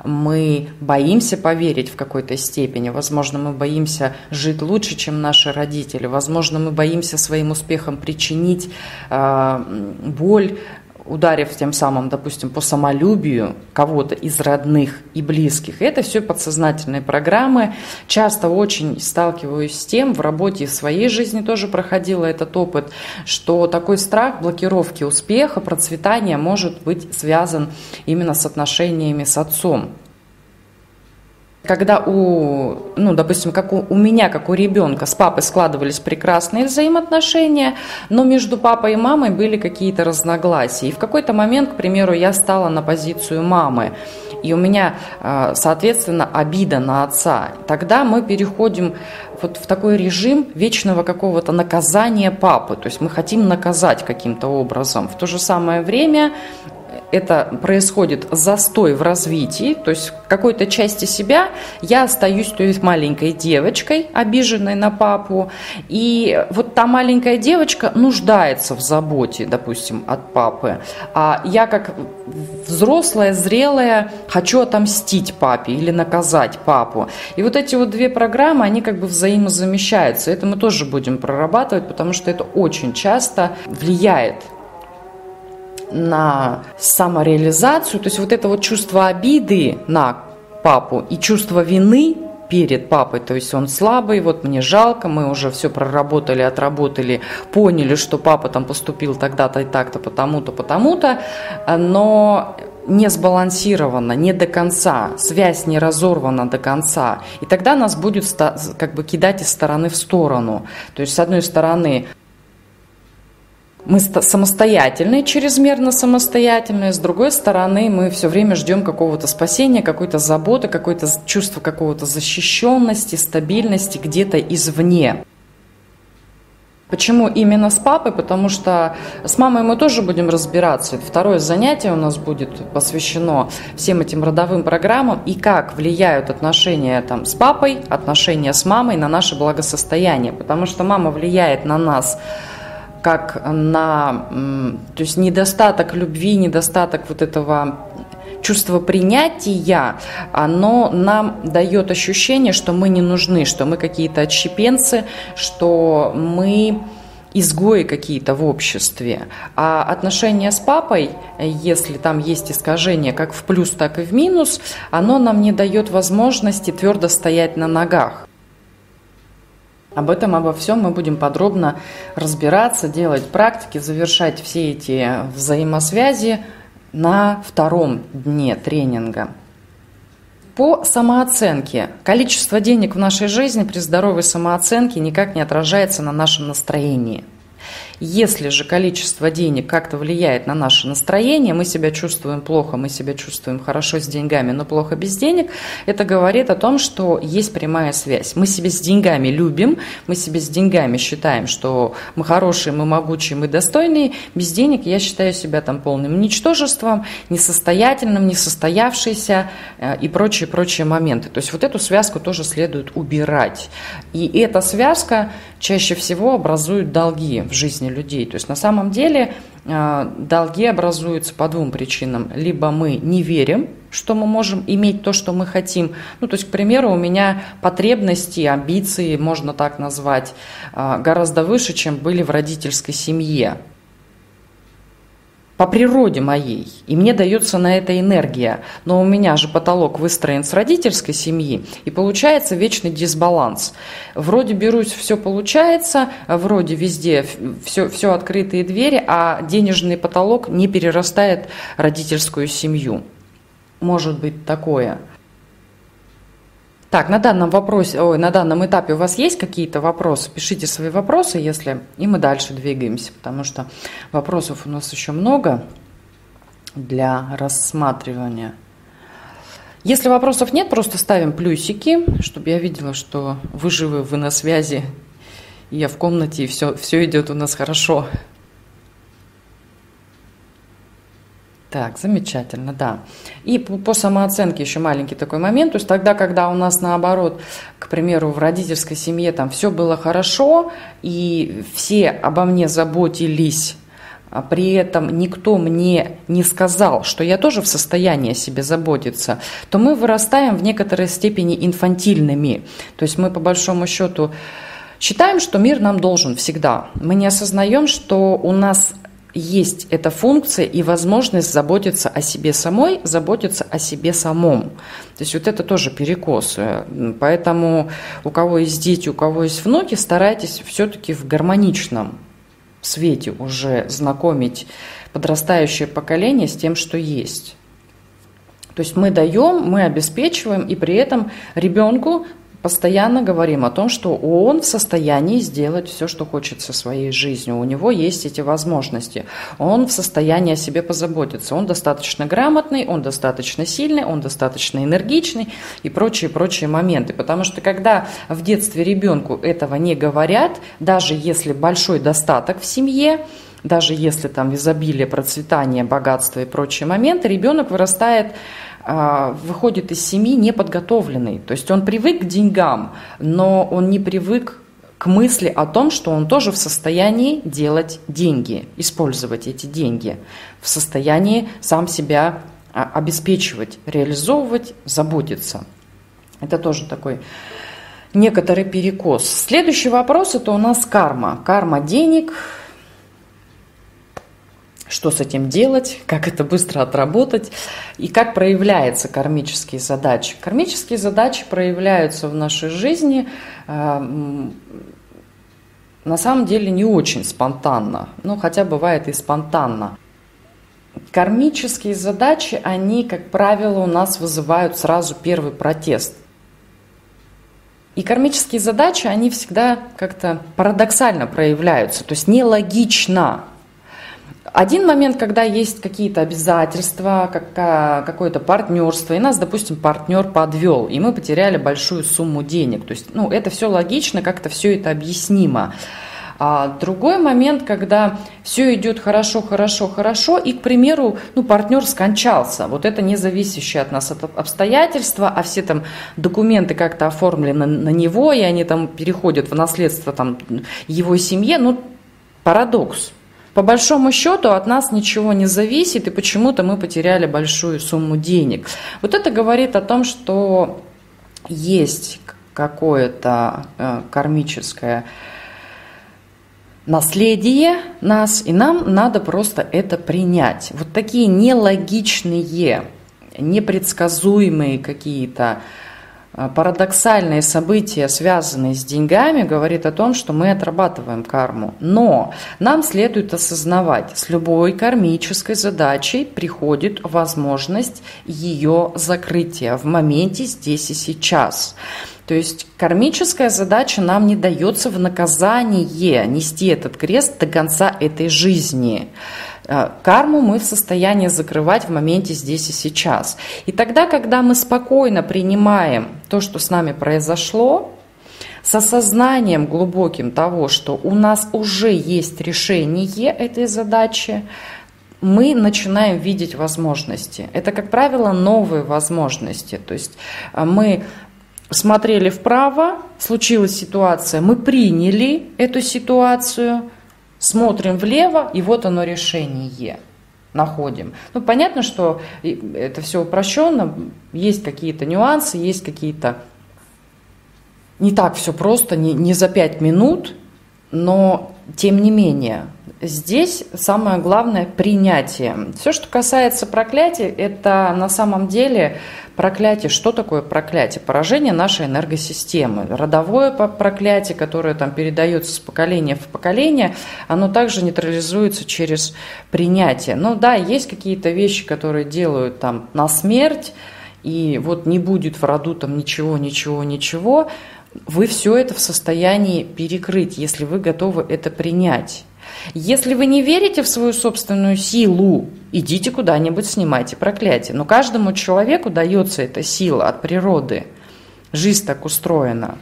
мы боимся поверить в какой-то степени, возможно, мы боимся жить лучше, чем наши родители, возможно, мы боимся своим успехом причинить э, боль ударив тем самым, допустим, по самолюбию кого-то из родных и близких. Это все подсознательные программы. Часто очень сталкиваюсь с тем, в работе в своей жизни тоже проходила этот опыт, что такой страх блокировки успеха, процветания может быть связан именно с отношениями с отцом. Когда у, ну, допустим, как у, у меня, как у ребенка, с папой складывались прекрасные взаимоотношения, но между папой и мамой были какие-то разногласия. И в какой-то момент, к примеру, я стала на позицию мамы, и у меня, а, соответственно, обида на отца. Тогда мы переходим вот в такой режим вечного какого-то наказания папы. То есть мы хотим наказать каким-то образом. В то же самое время это происходит застой в развитии, то есть в какой-то части себя я остаюсь то есть маленькой девочкой, обиженной на папу, и вот та маленькая девочка нуждается в заботе, допустим, от папы, а я как взрослая, зрелая хочу отомстить папе или наказать папу. И вот эти вот две программы, они как бы взаимозамещаются. Это мы тоже будем прорабатывать, потому что это очень часто влияет на самореализацию, то есть вот это вот чувство обиды на папу и чувство вины перед папой, то есть он слабый, вот мне жалко, мы уже все проработали, отработали, поняли, что папа там поступил тогда-то и так-то, потому-то, потому-то, но не сбалансирована, не до конца, связь не разорвана до конца. И тогда нас будет как бы кидать из стороны в сторону. То есть, с одной стороны, мы самостоятельные, чрезмерно самостоятельные, с другой стороны, мы все время ждем какого-то спасения, какой-то заботы, какое-то чувство какого-то защищенности, стабильности где-то извне. Почему именно с папой? Потому что с мамой мы тоже будем разбираться. Второе занятие у нас будет посвящено всем этим родовым программам и как влияют отношения там, с папой, отношения с мамой на наше благосостояние. Потому что мама влияет на нас как на то есть недостаток любви, недостаток вот этого чувства принятия, оно нам дает ощущение, что мы не нужны, что мы какие-то отщепенцы, что мы изгои какие-то в обществе. А отношения с папой, если там есть искажения как в плюс, так и в минус, оно нам не дает возможности твердо стоять на ногах. Об этом, обо всем мы будем подробно разбираться, делать практики, завершать все эти взаимосвязи на втором дне тренинга. По самооценке. Количество денег в нашей жизни при здоровой самооценке никак не отражается на нашем настроении – если же количество денег как-то влияет на наше настроение, мы себя чувствуем плохо, мы себя чувствуем хорошо с деньгами, но плохо без денег, это говорит о том, что есть прямая связь. Мы себя с деньгами любим, мы себя с деньгами считаем, что мы хорошие, мы могучие, мы достойные. Без денег я считаю себя там полным ничтожеством, несостоятельным, несостоявшейся э, и прочие-прочие моменты. То есть вот эту связку тоже следует убирать. И эта связка чаще всего образует долги в жизни людей. То есть на самом деле э, долги образуются по двум причинам. Либо мы не верим, что мы можем иметь то, что мы хотим. Ну, то есть, к примеру, у меня потребности, амбиции, можно так назвать, э, гораздо выше, чем были в родительской семье по природе моей, и мне дается на это энергия. Но у меня же потолок выстроен с родительской семьи, и получается вечный дисбаланс. Вроде берусь, все получается, вроде везде все, все открытые двери, а денежный потолок не перерастает родительскую семью. Может быть такое. Так, на данном вопросе, ой, на данном этапе у вас есть какие-то вопросы? Пишите свои вопросы, если и мы дальше двигаемся, потому что вопросов у нас еще много для рассматривания. Если вопросов нет, просто ставим плюсики, чтобы я видела, что вы живы, вы на связи, я в комнате, и все, все идет у нас хорошо. Так, замечательно, да. И по, самооценке еще маленький такой момент. То есть тогда, когда у нас наоборот, к примеру, в родительской семье там все было хорошо, и все обо мне заботились, а при этом никто мне не сказал, что я тоже в состоянии о себе заботиться, то мы вырастаем в некоторой степени инфантильными. То есть мы по большому счету считаем, что мир нам должен всегда. Мы не осознаем, что у нас есть эта функция и возможность заботиться о себе самой, заботиться о себе самом. То есть вот это тоже перекос. Поэтому у кого есть дети, у кого есть внуки, старайтесь все-таки в гармоничном свете уже знакомить подрастающее поколение с тем, что есть. То есть мы даем, мы обеспечиваем, и при этом ребенку постоянно говорим о том, что он в состоянии сделать все, что хочет со своей жизнью. У него есть эти возможности. Он в состоянии о себе позаботиться. Он достаточно грамотный, он достаточно сильный, он достаточно энергичный и прочие-прочие моменты. Потому что когда в детстве ребенку этого не говорят, даже если большой достаток в семье, даже если там изобилие, процветание, богатство и прочие моменты, ребенок вырастает выходит из семьи неподготовленный. То есть он привык к деньгам, но он не привык к мысли о том, что он тоже в состоянии делать деньги, использовать эти деньги, в состоянии сам себя а, обеспечивать, реализовывать, заботиться. Это тоже такой некоторый перекос. Следующий вопрос – это у нас карма. Карма денег – что с этим делать, как это быстро отработать и как проявляются кармические задачи. Кармические задачи проявляются в нашей жизни э, на самом деле не очень спонтанно, ну хотя бывает и спонтанно. Кармические задачи, они, как правило, у нас вызывают сразу первый протест. И кармические задачи, они всегда как-то парадоксально проявляются, то есть нелогично один момент, когда есть какие-то обязательства, какое-то партнерство, и нас, допустим, партнер подвел, и мы потеряли большую сумму денег. То есть, ну, это все логично, как-то все это объяснимо. А другой момент, когда все идет хорошо, хорошо, хорошо, и, к примеру, ну, партнер скончался. Вот это не зависящее от нас обстоятельства, а все там документы как-то оформлены на него, и они там переходят в наследство там, его семье. Ну, парадокс. По большому счету от нас ничего не зависит, и почему-то мы потеряли большую сумму денег. Вот это говорит о том, что есть какое-то э, кармическое наследие нас, и нам надо просто это принять. Вот такие нелогичные, непредсказуемые какие-то а, парадоксальные события, связанные с деньгами, говорит о том, что мы отрабатываем карму. Но нам следует осознавать, с любой кармической задачей приходит возможность ее закрытия в моменте здесь и сейчас. То есть кармическая задача нам не дается в наказание нести этот крест до конца этой жизни. Э, карму мы в состоянии закрывать в моменте здесь и сейчас. И тогда, когда мы спокойно принимаем то, что с нами произошло, с осознанием глубоким того, что у нас уже есть решение этой задачи, мы начинаем видеть возможности. Это, как правило, новые возможности. То есть э, мы смотрели вправо, случилась ситуация, мы приняли эту ситуацию, смотрим влево, и вот оно решение находим. Ну, понятно, что это все упрощенно, есть какие-то нюансы, есть какие-то... Не так все просто, не, не за пять минут, но тем не менее, здесь самое главное принятие. Все, что касается проклятия, это на самом деле проклятие. Что такое проклятие? Поражение нашей энергосистемы. Родовое проклятие, которое там передается с поколения в поколение, оно также нейтрализуется через принятие. Ну да, есть какие-то вещи, которые делают там на смерть, и вот не будет в роду там ничего, ничего, ничего, вы все это в состоянии перекрыть, если вы готовы это принять. Если вы не верите в свою собственную силу, идите куда-нибудь, снимайте проклятие. Но каждому человеку дается эта сила от природы. Жизнь так устроена.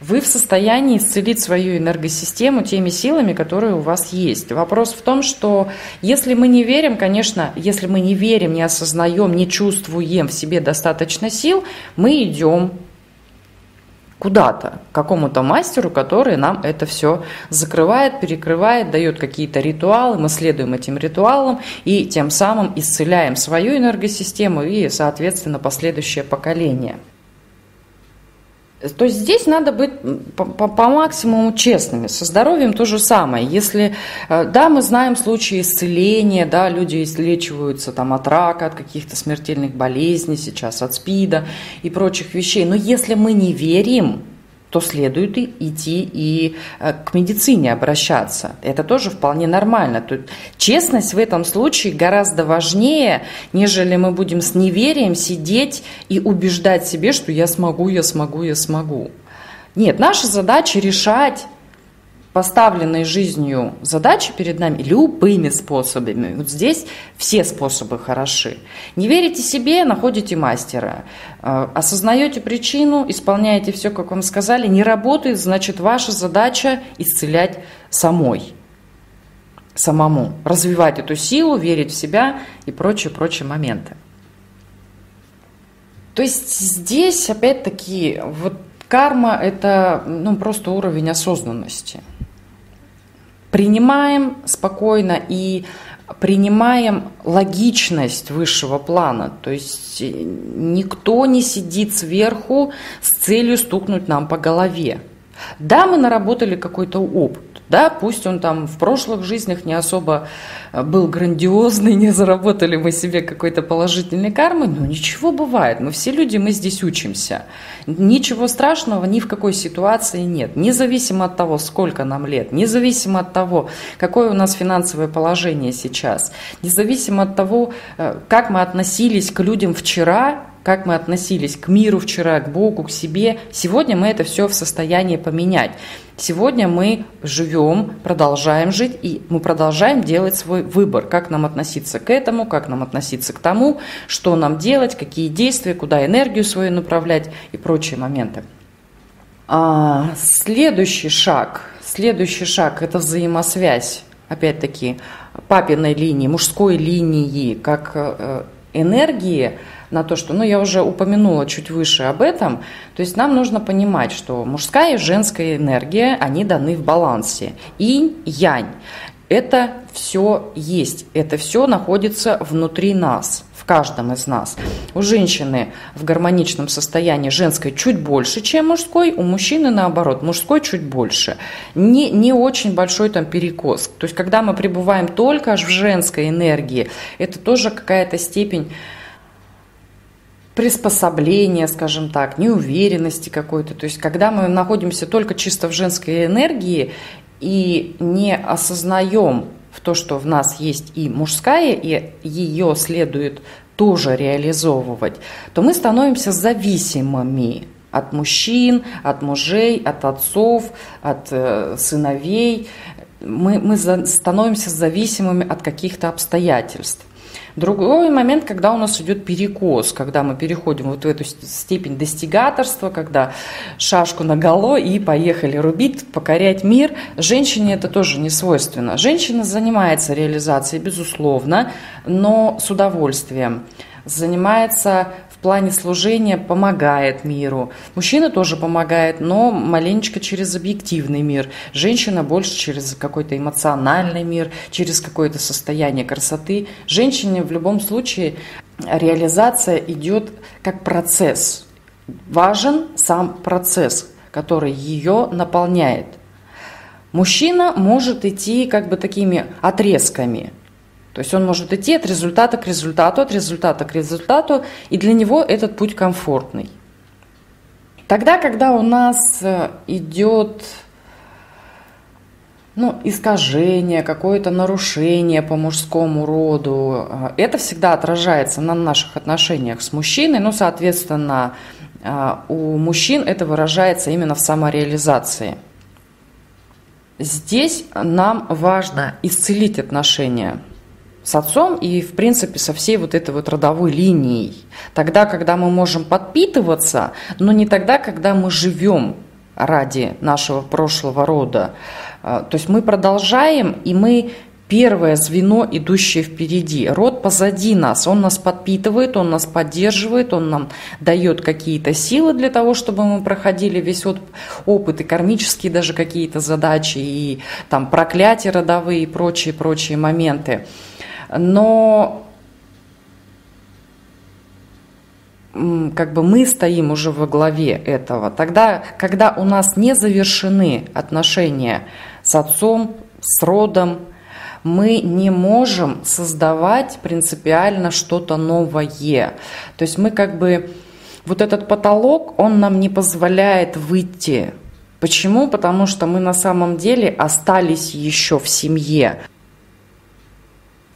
Вы в состоянии исцелить свою энергосистему теми силами, которые у вас есть. Вопрос в том, что если мы не верим, конечно, если мы не верим, не осознаем, не чувствуем в себе достаточно сил, мы идем куда-то, к какому-то мастеру, который нам это все закрывает, перекрывает, дает какие-то ритуалы, мы следуем этим ритуалам и тем самым исцеляем свою энергосистему и, соответственно, последующее поколение. То есть здесь надо быть по, по, по максимуму честными. Со здоровьем то же самое. Если, э, да, мы знаем случаи исцеления, да, люди излечиваются там от рака, от каких-то смертельных болезней сейчас, от СПИДа и прочих вещей. Но если мы не верим, то следует идти и э, к медицине обращаться. Это тоже вполне нормально. Тут честность в этом случае гораздо важнее, нежели мы будем с неверием сидеть и убеждать себе, что я смогу, я смогу, я смогу. Нет, наша задача решать поставленные жизнью задачи перед нами любыми способами. Вот здесь все способы хороши. Не верите себе, находите мастера. Э, осознаете причину, исполняете все, как вам сказали. Не работает, значит, ваша задача исцелять самой самому, развивать эту силу, верить в себя и прочие-прочие моменты. То есть здесь, опять-таки, вот карма – это ну, просто уровень осознанности – принимаем спокойно и принимаем логичность высшего плана. То есть э, никто не сидит сверху с целью стукнуть нам по голове. Да, мы наработали какой-то опыт. Да, пусть он там в прошлых жизнях не особо э, был грандиозный, не заработали мы себе какой-то положительной кармы, но ничего бывает. Мы все люди, мы здесь учимся. Ничего страшного ни в какой ситуации нет. Независимо от того, сколько нам лет, независимо от того, какое у нас финансовое положение сейчас, независимо от того, э, как мы относились к людям вчера, как мы относились к миру вчера, к Богу, к себе. Сегодня мы это все в состоянии поменять. Сегодня мы живем, продолжаем жить, и мы продолжаем делать свой выбор, как нам относиться к этому, как нам относиться к тому, что нам делать, какие действия, куда энергию свою направлять и прочие моменты. А, следующий шаг, следующий шаг – это взаимосвязь, опять-таки, папиной линии, мужской линии, как э, энергии – на то, что, ну, я уже упомянула чуть выше об этом, то есть нам нужно понимать, что мужская и женская энергия, они даны в балансе. Инь, янь. Это все есть, это все находится внутри нас, в каждом из нас. У женщины в гармоничном состоянии женской чуть больше, чем мужской, у мужчины наоборот, мужской чуть больше. Не, не очень большой там перекос. То есть когда мы пребываем только в женской энергии, это тоже какая-то степень приспособления, скажем так, неуверенности какой-то. То есть, когда мы находимся только чисто в женской энергии и не осознаем в то, что в нас есть и мужская, и ее следует тоже реализовывать, то мы становимся зависимыми от мужчин, от мужей, от отцов, от э, сыновей. Мы, мы за, становимся зависимыми от каких-то обстоятельств. Другой момент, когда у нас идет перекос, когда мы переходим вот в эту степень достигаторства, когда шашку на голо и поехали рубить, покорять мир. Женщине это тоже не свойственно. Женщина занимается реализацией, безусловно, но с удовольствием занимается плане служения помогает миру. Мужчина тоже помогает, но маленечко через объективный мир. Женщина больше через какой-то эмоциональный мир, через какое-то состояние красоты. Женщине в любом случае реализация идет как процесс. Важен сам процесс, который ее наполняет. Мужчина может идти как бы такими отрезками – то есть он может идти от результата к результату, от результата к результату, и для него этот путь комфортный. Тогда, когда у нас э, идет ну, искажение, какое-то нарушение по мужскому роду, э, это всегда отражается на наших отношениях с мужчиной, ну, соответственно, э, у мужчин это выражается именно в самореализации. Здесь нам важно исцелить отношения – с отцом и, в принципе, со всей вот этой вот родовой линией. Тогда, когда мы можем подпитываться, но не тогда, когда мы живем ради нашего прошлого рода. А, то есть мы продолжаем, и мы первое звено, идущее впереди. Род позади нас, он нас подпитывает, он нас поддерживает, он нам дает какие-то силы для того, чтобы мы проходили весь опыт и кармические даже какие-то задачи, и там проклятия родовые и прочие-прочие моменты но как бы мы стоим уже во главе этого. Тогда, когда у нас не завершены отношения с отцом, с родом, мы не можем создавать принципиально что-то новое. То есть мы как бы вот этот потолок, он нам не позволяет выйти Почему? Потому что мы на самом деле остались еще в семье.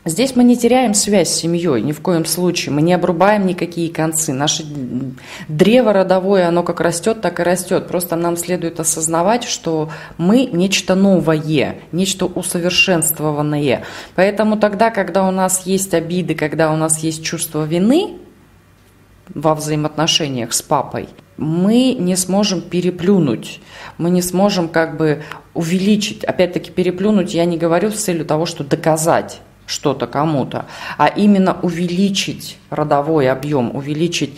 Здесь мы не теряем связь с семьей, ни в коем случае. Мы не обрубаем никакие концы. Наше древо родовое, оно как растет, так и растет. Просто нам следует осознавать, что мы нечто новое, нечто усовершенствованное. Поэтому тогда, когда у нас есть обиды, когда у нас есть чувство вины во взаимоотношениях с папой, мы не сможем переплюнуть, мы не сможем как бы увеличить. Опять-таки переплюнуть я не говорю с целью того, что доказать что-то кому-то, а именно увеличить родовой объем, увеличить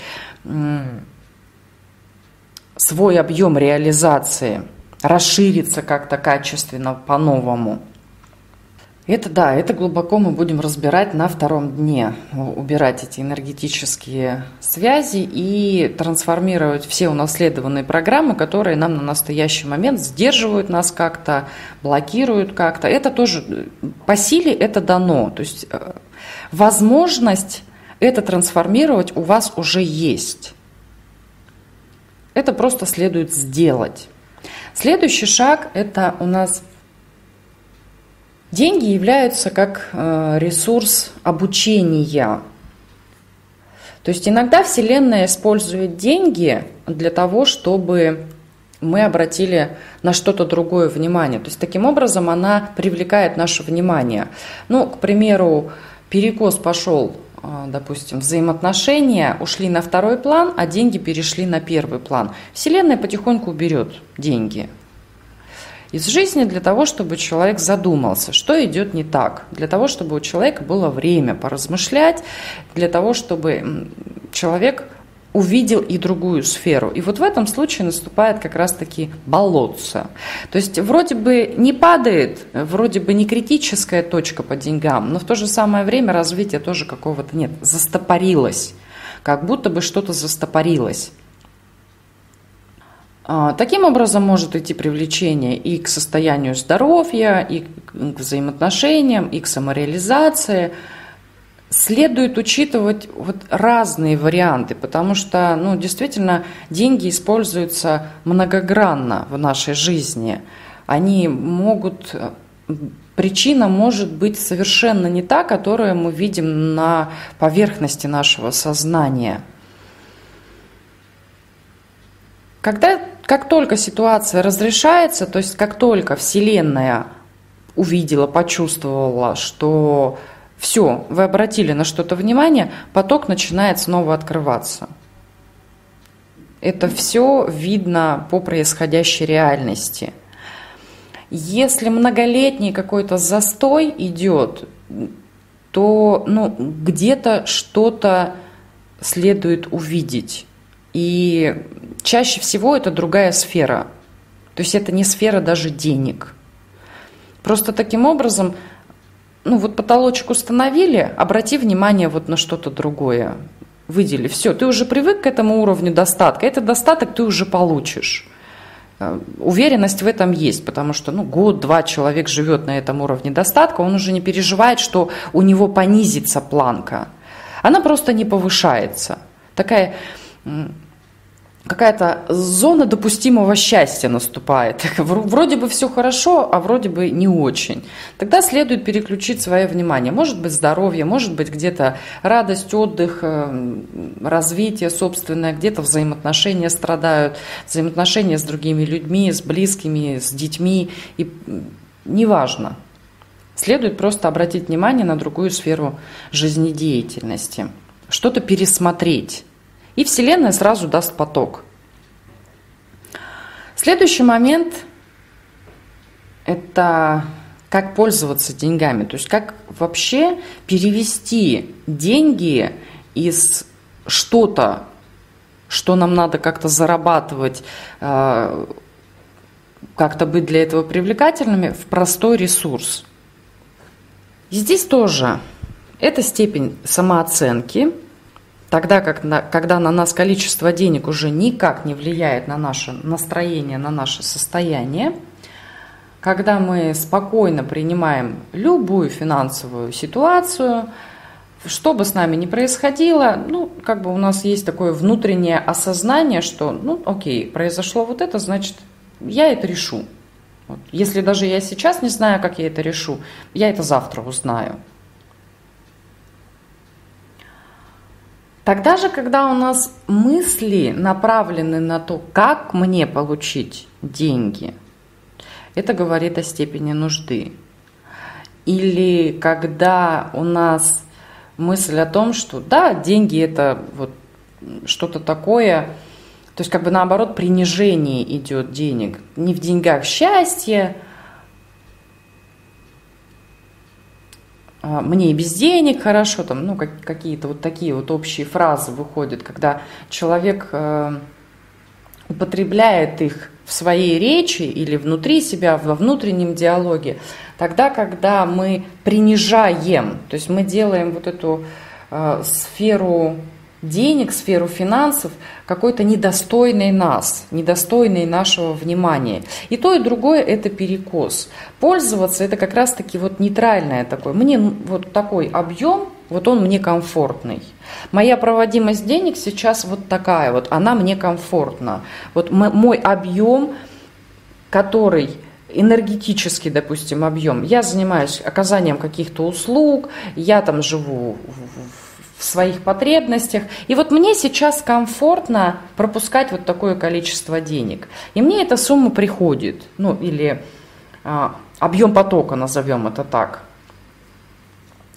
свой объем реализации, расшириться как-то качественно по-новому. Это да, это глубоко мы будем разбирать на втором дне, убирать эти энергетические связи и трансформировать все унаследованные программы, которые нам на настоящий момент сдерживают нас как-то, блокируют как-то. Это тоже по силе это дано. То есть э, возможность это трансформировать у вас уже есть. Это просто следует сделать. Следующий шаг – это у нас Деньги являются как э, ресурс обучения. То есть иногда Вселенная использует деньги для того, чтобы мы обратили на что-то другое внимание. То есть таким образом она привлекает наше внимание. Ну, к примеру, перекос пошел, э, допустим, взаимоотношения ушли на второй план, а деньги перешли на первый план. Вселенная потихоньку берет деньги из жизни для того, чтобы человек задумался, что идет не так, для того, чтобы у человека было время поразмышлять, для того, чтобы человек увидел и другую сферу. И вот в этом случае наступает как раз-таки болотце. То есть вроде бы не падает, вроде бы не критическая точка по деньгам, но в то же самое время развития тоже какого-то нет, застопорилось, как будто бы что-то застопорилось. А, таким образом может идти привлечение и к состоянию здоровья, и к взаимоотношениям, и к самореализации. Следует учитывать вот разные варианты, потому что ну, действительно деньги используются многогранно в нашей жизни. Они могут причина может быть совершенно не та, которую мы видим на поверхности нашего сознания. Когда как только ситуация разрешается, то есть как только Вселенная увидела, почувствовала, что все, вы обратили на что-то внимание, поток начинает снова открываться. Это все видно по происходящей реальности. Если многолетний какой-то застой идет, то ну, где-то что-то следует увидеть. И чаще всего это другая сфера. То есть это не сфера даже денег. Просто таким образом, ну вот потолочек установили, обрати внимание вот на что-то другое. Выдели. Все, ты уже привык к этому уровню достатка. Этот достаток ты уже получишь. Э, уверенность в этом есть, потому что ну, год-два человек живет на этом уровне достатка, он уже не переживает, что у него понизится планка. Она просто не повышается. Такая какая-то зона допустимого счастья наступает. Вроде бы все хорошо, а вроде бы не очень. Тогда следует переключить свое внимание. Может быть здоровье, может быть где-то радость, отдых, э, развитие собственное, где-то взаимоотношения страдают, взаимоотношения с другими людьми, с близкими, с детьми. И неважно. Следует просто обратить внимание на другую сферу жизнедеятельности. Что-то пересмотреть и Вселенная сразу даст поток. Следующий момент – это как пользоваться деньгами, то есть как вообще перевести деньги из что-то, что нам надо как-то зарабатывать, э, как-то быть для этого привлекательными, в простой ресурс. И здесь тоже это степень самооценки – Тогда, как на, когда на нас количество денег уже никак не влияет на наше настроение, на наше состояние, когда мы спокойно принимаем любую финансовую ситуацию, что бы с нами ни происходило, ну, как бы у нас есть такое внутреннее осознание, что, ну, окей, произошло вот это, значит, я это решу. Вот. Если даже я сейчас не знаю, как я это решу, я это завтра узнаю. Тогда же, когда у нас мысли направлены на то, как мне получить деньги, это говорит о степени нужды. Или когда у нас мысль о том, что да, деньги это вот что-то такое, то есть как бы наоборот принижение идет денег. Не в деньгах счастье, мне и без денег хорошо, там, ну, как, какие-то вот такие вот общие фразы выходят, когда человек э, употребляет их в своей речи или внутри себя, во внутреннем диалоге, тогда, когда мы принижаем, то есть мы делаем вот эту э, сферу денег, сферу финансов какой-то недостойной нас, недостойной нашего внимания. И то, и другое – это перекос. Пользоваться – это как раз-таки вот нейтральное такое. Мне вот такой объем, вот он мне комфортный. Моя проводимость денег сейчас вот такая вот, она мне комфортна. Вот мой объем, который энергетический, допустим, объем. Я занимаюсь оказанием каких-то услуг, я там живу в в своих потребностях. И вот мне сейчас комфортно пропускать вот такое количество денег. И мне эта сумма приходит, ну или а, объем потока, назовем это так.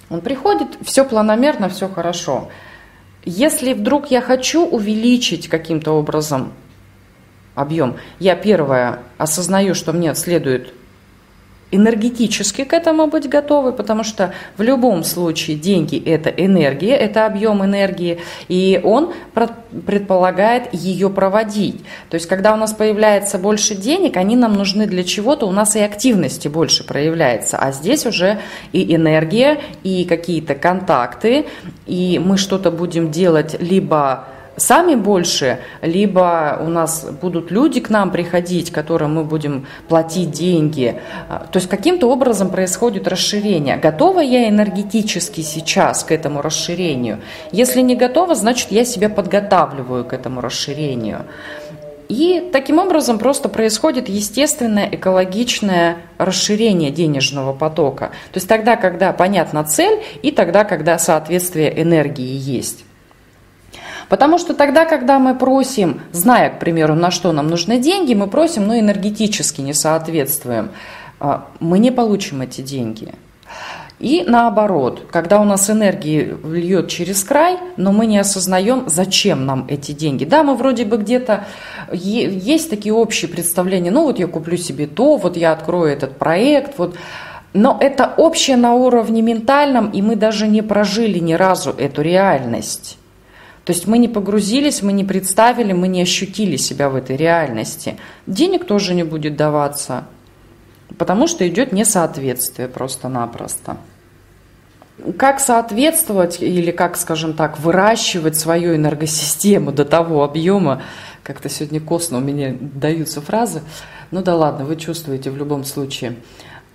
Он приходит, все планомерно, все хорошо. Если вдруг я хочу увеличить каким-то образом объем, я первое осознаю, что мне следует энергетически к этому быть готовы, потому что в любом случае деньги – это энергия, это объем энергии, и он предполагает ее проводить. То есть, когда у нас появляется больше денег, они нам нужны для чего-то, у нас и активности больше проявляется, а здесь уже и энергия, и какие-то контакты, и мы что-то будем делать либо сами больше, либо у нас будут люди к нам приходить, которым мы будем платить деньги. А, то есть каким-то образом происходит расширение. Готова я энергетически сейчас к этому расширению? Если не готова, значит я себя подготавливаю к этому расширению. И таким образом просто происходит естественное экологичное расширение денежного потока. То есть тогда, когда понятна цель, и тогда, когда соответствие энергии есть. Потому что тогда, когда мы просим, зная, к примеру, на что нам нужны деньги, мы просим, но энергетически не соответствуем, а, мы не получим эти деньги. И наоборот, когда у нас энергии льет через край, но мы не осознаем, зачем нам эти деньги. Да, мы вроде бы где-то есть такие общие представления, ну вот я куплю себе то, вот я открою этот проект, вот. Но это общее на уровне ментальном, и мы даже не прожили ни разу эту реальность. То есть мы не погрузились, мы не представили, мы не ощутили себя в этой реальности. Денег тоже не будет даваться, потому что идет несоответствие просто-напросто. Как соответствовать или как, скажем так, выращивать свою энергосистему до того объема, как-то сегодня косно у меня даются фразы, ну да ладно, вы чувствуете в любом случае –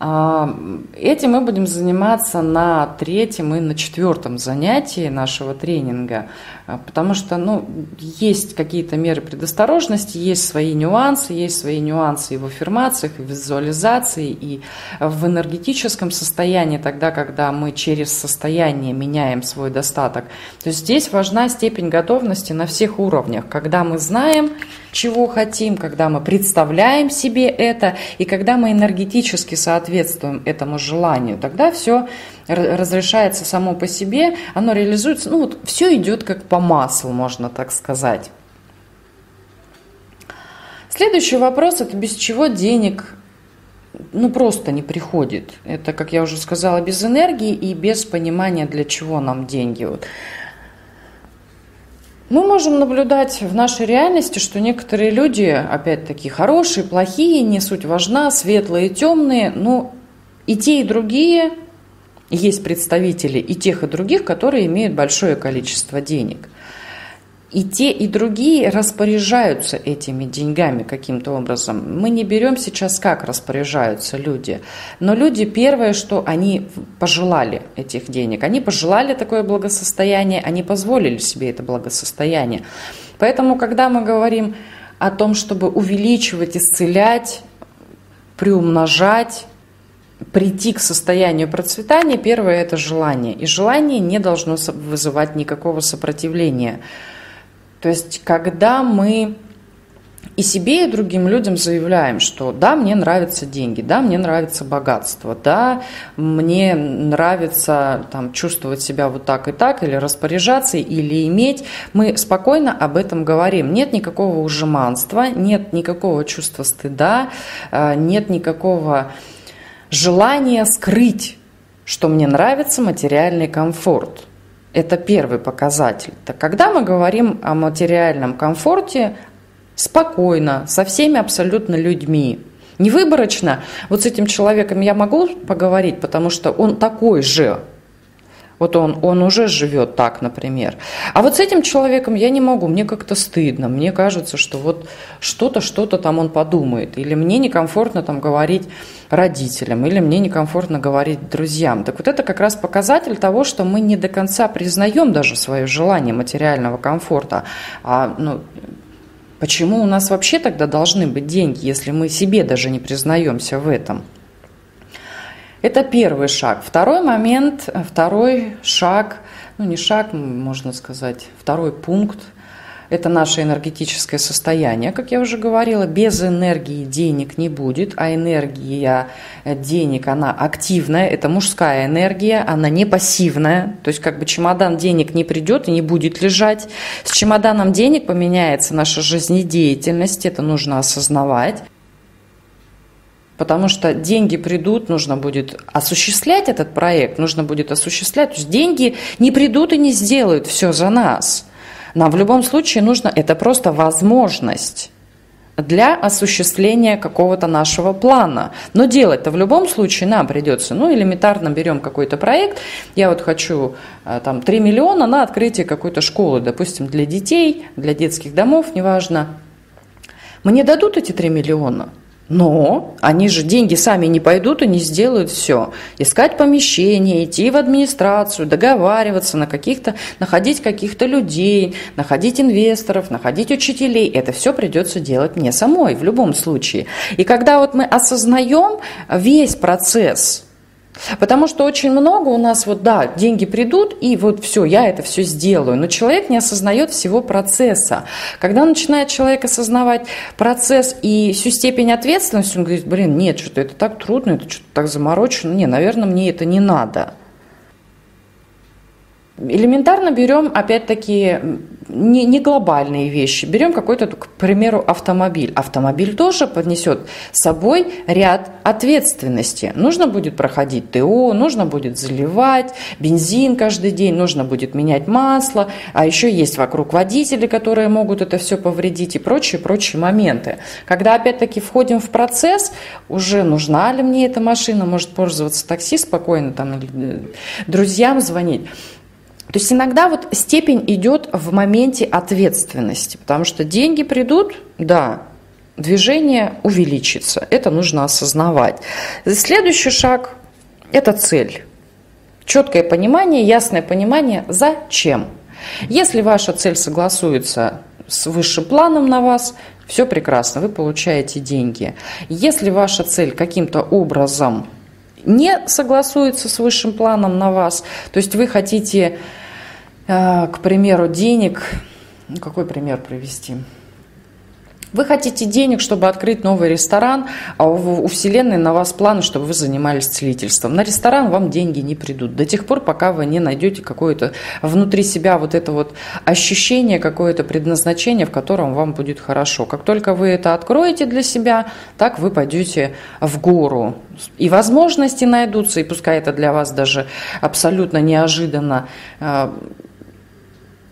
этим мы будем заниматься на третьем и на четвертом занятии нашего тренинга, а, потому что ну, есть какие-то меры предосторожности, есть свои нюансы, есть свои нюансы и в аффирмациях, и в визуализации, и в энергетическом состоянии, тогда, когда мы через состояние меняем свой достаток. То есть здесь важна степень готовности на всех уровнях, когда мы знаем, чего хотим, когда мы представляем себе это, и когда мы энергетически соответствуем этому желанию, тогда все разрешается само по себе, оно реализуется, ну вот все идет как по маслу, можно так сказать. Следующий вопрос – это без чего денег ну, просто не приходит. Это, как я уже сказала, без энергии и без понимания, для чего нам деньги. Вот. Мы можем наблюдать в нашей реальности, что некоторые люди, опять-таки, хорошие, плохие, не суть важна, светлые, темные, но и те, и другие есть представители и тех, и других, которые имеют большое количество денег. И те, и другие распоряжаются этими деньгами каким-то образом. Мы не берем сейчас, как распоряжаются люди. Но люди, первое, что они пожелали этих денег. Они пожелали такое благосостояние, они позволили себе это благосостояние. Поэтому, когда мы говорим о том, чтобы увеличивать, исцелять, приумножать, прийти к состоянию процветания, первое – это желание. И желание не должно вызывать никакого сопротивления. То есть, когда мы и себе, и другим людям заявляем, что да, мне нравятся деньги, да, мне нравится богатство, да, мне нравится там, чувствовать себя вот так и так, или распоряжаться, или иметь, мы спокойно об этом говорим. Нет никакого ужиманства, нет никакого чувства стыда, э, нет никакого желания скрыть, что мне нравится материальный комфорт. Это первый показатель. Так когда мы говорим о материальном комфорте, спокойно, со всеми абсолютно людьми. Не выборочно, вот с этим человеком я могу поговорить, потому что он такой же, вот он, он уже живет так, например. А вот с этим человеком я не могу, мне как-то стыдно, мне кажется, что вот что-то, что-то там он подумает, или мне некомфортно там говорить родителям, или мне некомфортно говорить друзьям. Так вот это как раз показатель того, что мы не до конца признаем даже свое желание материального комфорта, а ну, Почему у нас вообще тогда должны быть деньги, если мы себе даже не признаемся в этом? Это первый шаг. Второй момент, второй шаг, ну не шаг, можно сказать, второй пункт – это наше энергетическое состояние. Как я уже говорила, без энергии денег не будет, а энергия денег, она активная, это мужская энергия, она не пассивная, то есть как бы чемодан денег не придет и не будет лежать. С чемоданом денег поменяется наша жизнедеятельность, это нужно осознавать. Потому что деньги придут, нужно будет осуществлять этот проект, нужно будет осуществлять. То есть деньги не придут и не сделают все за нас. Нам в любом случае нужно, это просто возможность для осуществления какого-то нашего плана. Но делать-то в любом случае нам придется. Ну, элементарно берем какой-то проект. Я вот хочу э, там 3 миллиона на открытие какой-то школы, допустим, для детей, для детских домов, неважно. Мне дадут эти 3 миллиона? Но они же деньги сами не пойдут и не сделают все. Искать помещение, идти в администрацию, договариваться на каких-то, находить каких-то людей, находить инвесторов, находить учителей. Это все придется делать мне самой в любом случае. И когда вот мы осознаем весь процесс Потому что очень много у нас вот, да, деньги придут, и вот все, я это все сделаю. Но человек не осознает всего процесса. Когда начинает человек осознавать процесс и всю степень ответственности, он говорит, блин, нет, что-то это так трудно, это что-то так заморочено. Не, наверное, мне это не надо. Элементарно берем, опять-таки, не, не глобальные вещи. Берем какой-то, к примеру, автомобиль. Автомобиль тоже поднесет с собой ряд ответственности. Нужно будет проходить ТО, нужно будет заливать бензин каждый день, нужно будет менять масло, а еще есть вокруг водители, которые могут это все повредить и прочие-прочие моменты. Когда опять-таки входим в процесс, уже нужна ли мне эта машина, может пользоваться такси спокойно, там, э, друзьям звонить. То есть иногда вот степень идет в моменте ответственности, потому что деньги придут, да, движение увеличится, это нужно осознавать. Следующий шаг – это цель. Четкое понимание, ясное понимание, зачем. Если ваша цель согласуется с высшим планом на вас, все прекрасно, вы получаете деньги. Если ваша цель каким-то образом не согласуется с высшим планом на вас, то есть вы хотите к примеру, денег, ну, какой пример привести? Вы хотите денег, чтобы открыть новый ресторан, а у, у Вселенной на вас планы, чтобы вы занимались целительством. На ресторан вам деньги не придут до тех пор, пока вы не найдете какое-то внутри себя вот это вот ощущение, какое-то предназначение, в котором вам будет хорошо. Как только вы это откроете для себя, так вы пойдете в гору. И возможности найдутся, и пускай это для вас даже абсолютно неожиданно э,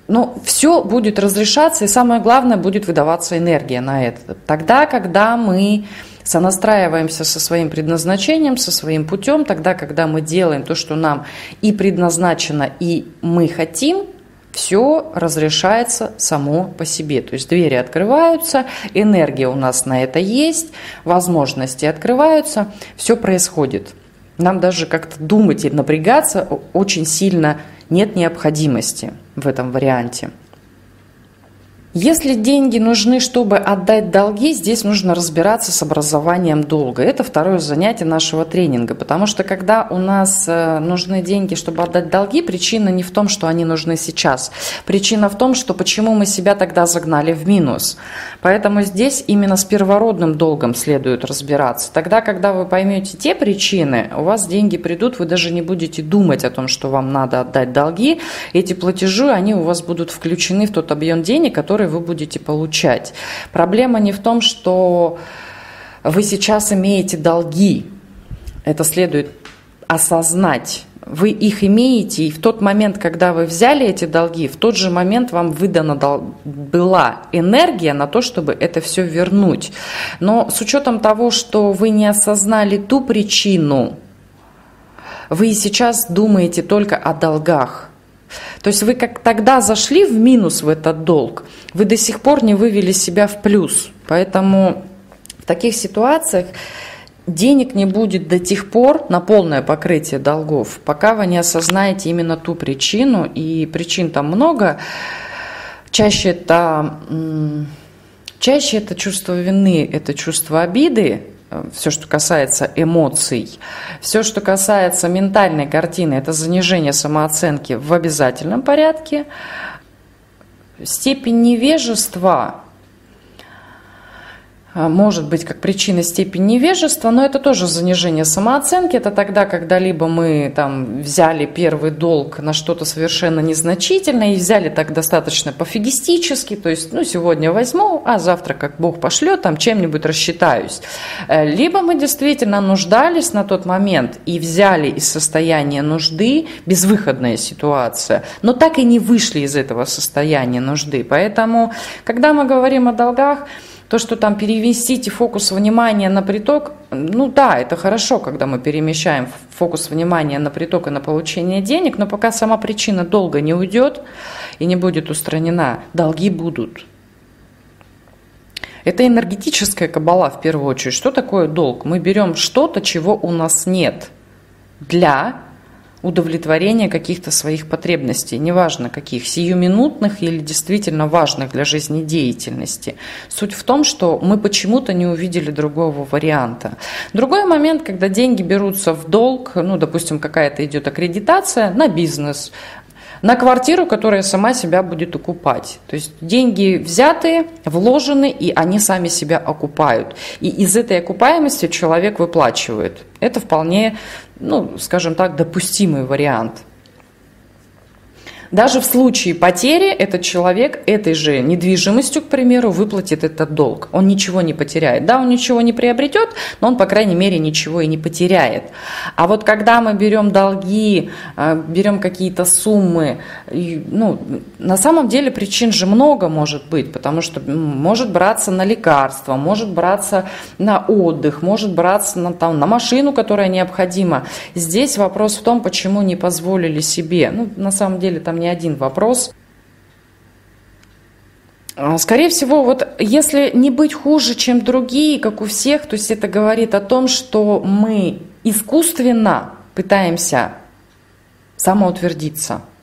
но ну, все будет разрешаться, и самое главное, будет выдаваться энергия на это. Тогда, когда мы сонастраиваемся со своим предназначением, со своим путем, тогда, когда мы делаем то, что нам и предназначено, и мы хотим, все разрешается само по себе. То есть двери открываются, энергия у нас на это есть, возможности открываются, все происходит. Нам даже как-то думать и напрягаться очень сильно нет необходимости в этом варианте. Если деньги нужны, чтобы отдать долги, здесь нужно разбираться с образованием долга. Это второе занятие нашего тренинга, потому что когда у нас э, нужны деньги, чтобы отдать долги, причина не в том, что они нужны сейчас. Причина в том, что почему мы себя тогда загнали в минус. Поэтому здесь именно с первородным долгом следует разбираться. Тогда, когда вы поймете те причины, у вас деньги придут, вы даже не будете думать о том, что вам надо отдать долги. Эти платежи, они у вас будут включены в тот объем денег, который который вы будете получать. Проблема не в том, что вы сейчас имеете долги. Это следует осознать. Вы их имеете, и в тот момент, когда вы взяли эти долги, в тот же момент вам выдана была энергия на то, чтобы это все вернуть. Но с учетом того, что вы не осознали ту причину, вы сейчас думаете только о долгах. То есть вы как тогда зашли в минус в этот долг, вы до сих пор не вывели себя в плюс. Поэтому в таких ситуациях денег не будет до тех пор на полное покрытие долгов, пока вы не осознаете именно ту причину, и причин там много. Чаще это, чаще это чувство вины, это чувство обиды, все, что касается эмоций. Все, что касается ментальной картины, это занижение самооценки в обязательном порядке. Степень невежества может быть как причина степень невежества, но это тоже занижение самооценки. Это тогда, когда либо мы там взяли первый долг на что-то совершенно незначительное и взяли так достаточно пофигистически, то есть, ну, сегодня возьму, а завтра, как Бог пошлет, там чем-нибудь рассчитаюсь. Э, либо мы действительно нуждались на тот момент и взяли из состояния нужды безвыходная ситуация, но так и не вышли из этого состояния нужды. Поэтому, когда мы говорим о долгах, то, что там перевести фокус внимания на приток, ну да, это хорошо, когда мы перемещаем фокус внимания на приток и на получение денег, но пока сама причина долго не уйдет и не будет устранена, долги будут. Это энергетическая кабала в первую очередь. Что такое долг? Мы берем что-то, чего у нас нет, для удовлетворения каких-то своих потребностей, неважно каких, сиюминутных или действительно важных для жизнедеятельности. Суть в том, что мы почему-то не увидели другого варианта. Другой момент, когда деньги берутся в долг, ну, допустим, какая-то идет аккредитация на бизнес, на квартиру, которая сама себя будет окупать. То есть деньги взяты, вложены, и они сами себя окупают. И из этой окупаемости человек выплачивает. Это вполне ну, скажем так, допустимый вариант. Даже в случае потери этот человек этой же недвижимостью, к примеру, выплатит этот долг. Он ничего не потеряет. Да, он ничего не приобретет, но он, по крайней мере, ничего и не потеряет. А вот когда мы берем долги, э, берем какие-то суммы, ну, на самом деле причин же много может быть, потому что может браться на лекарства, может браться на отдых, может браться на, там, на машину, которая необходима. Здесь вопрос в том, почему не позволили себе. Ну, на самом деле там не один вопрос. А, скорее всего, вот если не быть хуже, чем другие, как у всех, то есть это говорит о том, что мы искусственно пытаемся самоутвердиться –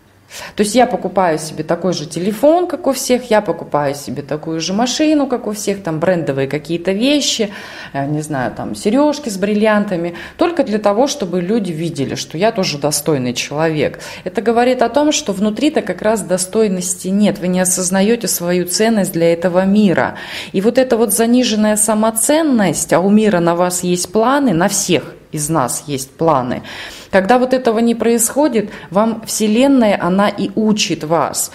то есть я покупаю себе такой же телефон, как у всех, я покупаю себе такую же машину, как у всех, там брендовые какие-то вещи, э, не знаю, там сережки с бриллиантами, только для того, чтобы люди видели, что я тоже достойный человек. Это говорит о том, что внутри-то как раз достойности нет, вы не осознаете свою ценность для этого мира. И вот эта вот заниженная самоценность, а у мира на вас есть планы, на всех из нас есть планы, когда вот этого не происходит, вам Вселенная, она и учит вас.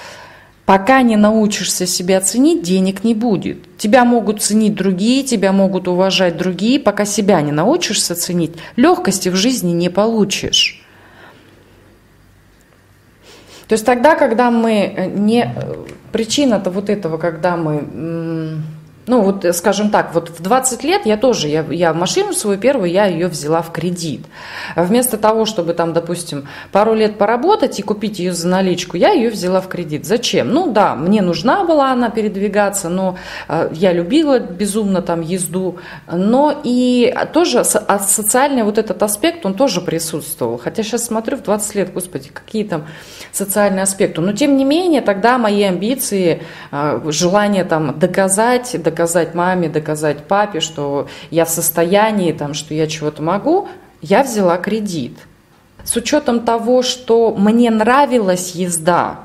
Пока не научишься себя ценить, денег не будет. Тебя могут ценить другие, тебя могут уважать другие. Пока себя не научишься ценить, легкости в жизни не получишь. То есть тогда, когда мы не... Причина-то вот этого, когда мы Ну, вот, э, скажем так, вот в 20 лет я тоже, я, я машину свою первую, я ее взяла в кредит. Вместо того, чтобы там, допустим, пару лет поработать и купить ее за наличку, я ее взяла в кредит. Зачем? Ну, да, мне нужна была она передвигаться, но э, я любила безумно там езду, но и тоже а социальный вот этот аспект, он тоже присутствовал. Хотя сейчас смотрю в 20 лет, господи, какие там социальные аспекты. Но, тем не менее, тогда мои амбиции, э, желание там доказать, доказать доказать маме, доказать папе, что я в состоянии, там, что я чего-то могу, я взяла кредит. С учетом того, что мне нравилась езда,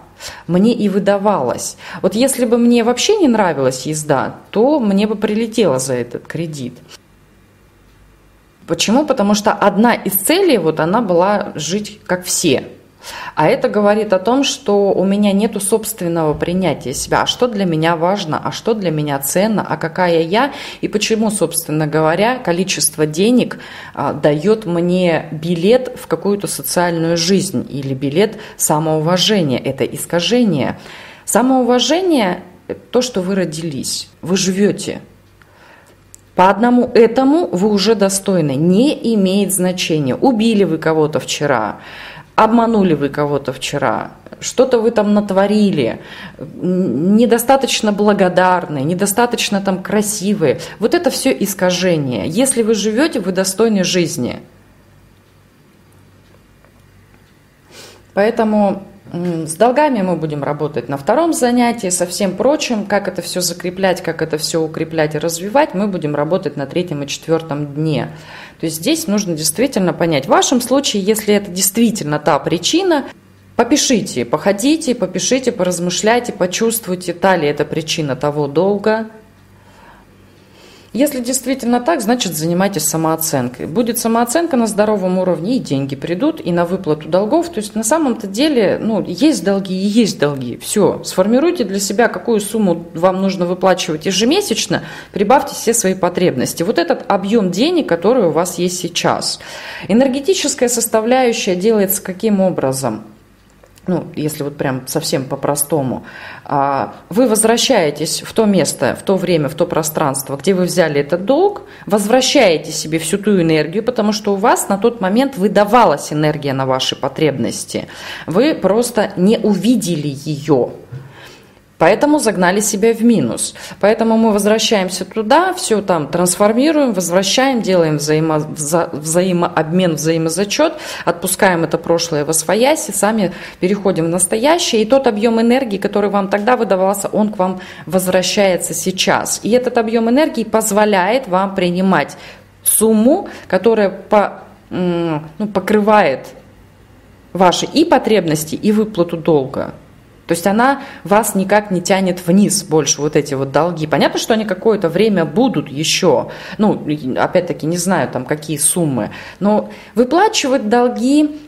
мне и выдавалась. Вот если бы мне вообще не нравилась езда, то мне бы прилетело за этот кредит. Почему? Потому что одна из целей, вот она была жить как все – а это говорит о том, что у меня нет собственного принятия себя. А что для меня важно, а что для меня ценно, а какая я, и почему, собственно говоря, количество денег а, дает мне билет в какую-то социальную жизнь или билет самоуважения. Это искажение. Самоуважение – то, что вы родились, вы живете – по одному этому вы уже достойны. Не имеет значения, убили вы кого-то вчера, обманули вы кого-то вчера, что-то вы там натворили, недостаточно благодарные, недостаточно там красивые. Вот это все искажение. Если вы живете, вы достойны жизни. Поэтому с долгами мы будем работать на втором занятии, со всем прочим, как это все закреплять, как это все укреплять и развивать, мы будем работать на третьем и четвертом дне. То есть здесь нужно действительно понять. В вашем случае, если это действительно та причина, попишите, походите, попишите, поразмышляйте, почувствуйте, та ли это причина того долга, если действительно так, значит занимайтесь самооценкой. Будет самооценка на здоровом уровне, и деньги придут, и на выплату долгов. То есть на самом-то деле, ну, есть долги и есть долги. Все, сформируйте для себя, какую сумму вам нужно выплачивать ежемесячно, прибавьте все свои потребности. Вот этот объем денег, который у вас есть сейчас. Энергетическая составляющая делается каким образом? Ну, если вот прям совсем по-простому, а, вы возвращаетесь в то место, в то время, в то пространство, где вы взяли этот долг, возвращаете себе всю ту энергию, потому что у вас на тот момент выдавалась энергия на ваши потребности. Вы просто не увидели ее. Поэтому загнали себя в минус. Поэтому мы возвращаемся туда, все там трансформируем, возвращаем, делаем взаимо, вза, взаимообмен, взаимозачет, отпускаем это прошлое в освоясь, и сами переходим в настоящее. И тот объем энергии, который вам тогда выдавался, он к вам возвращается сейчас. И этот объем энергии позволяет вам принимать сумму, которая по, ну, покрывает ваши и потребности, и выплату долга. То есть она вас никак не тянет вниз больше, вот эти вот долги. Понятно, что они какое-то время будут еще, ну, опять-таки, не знаю там какие суммы, но выплачивать долги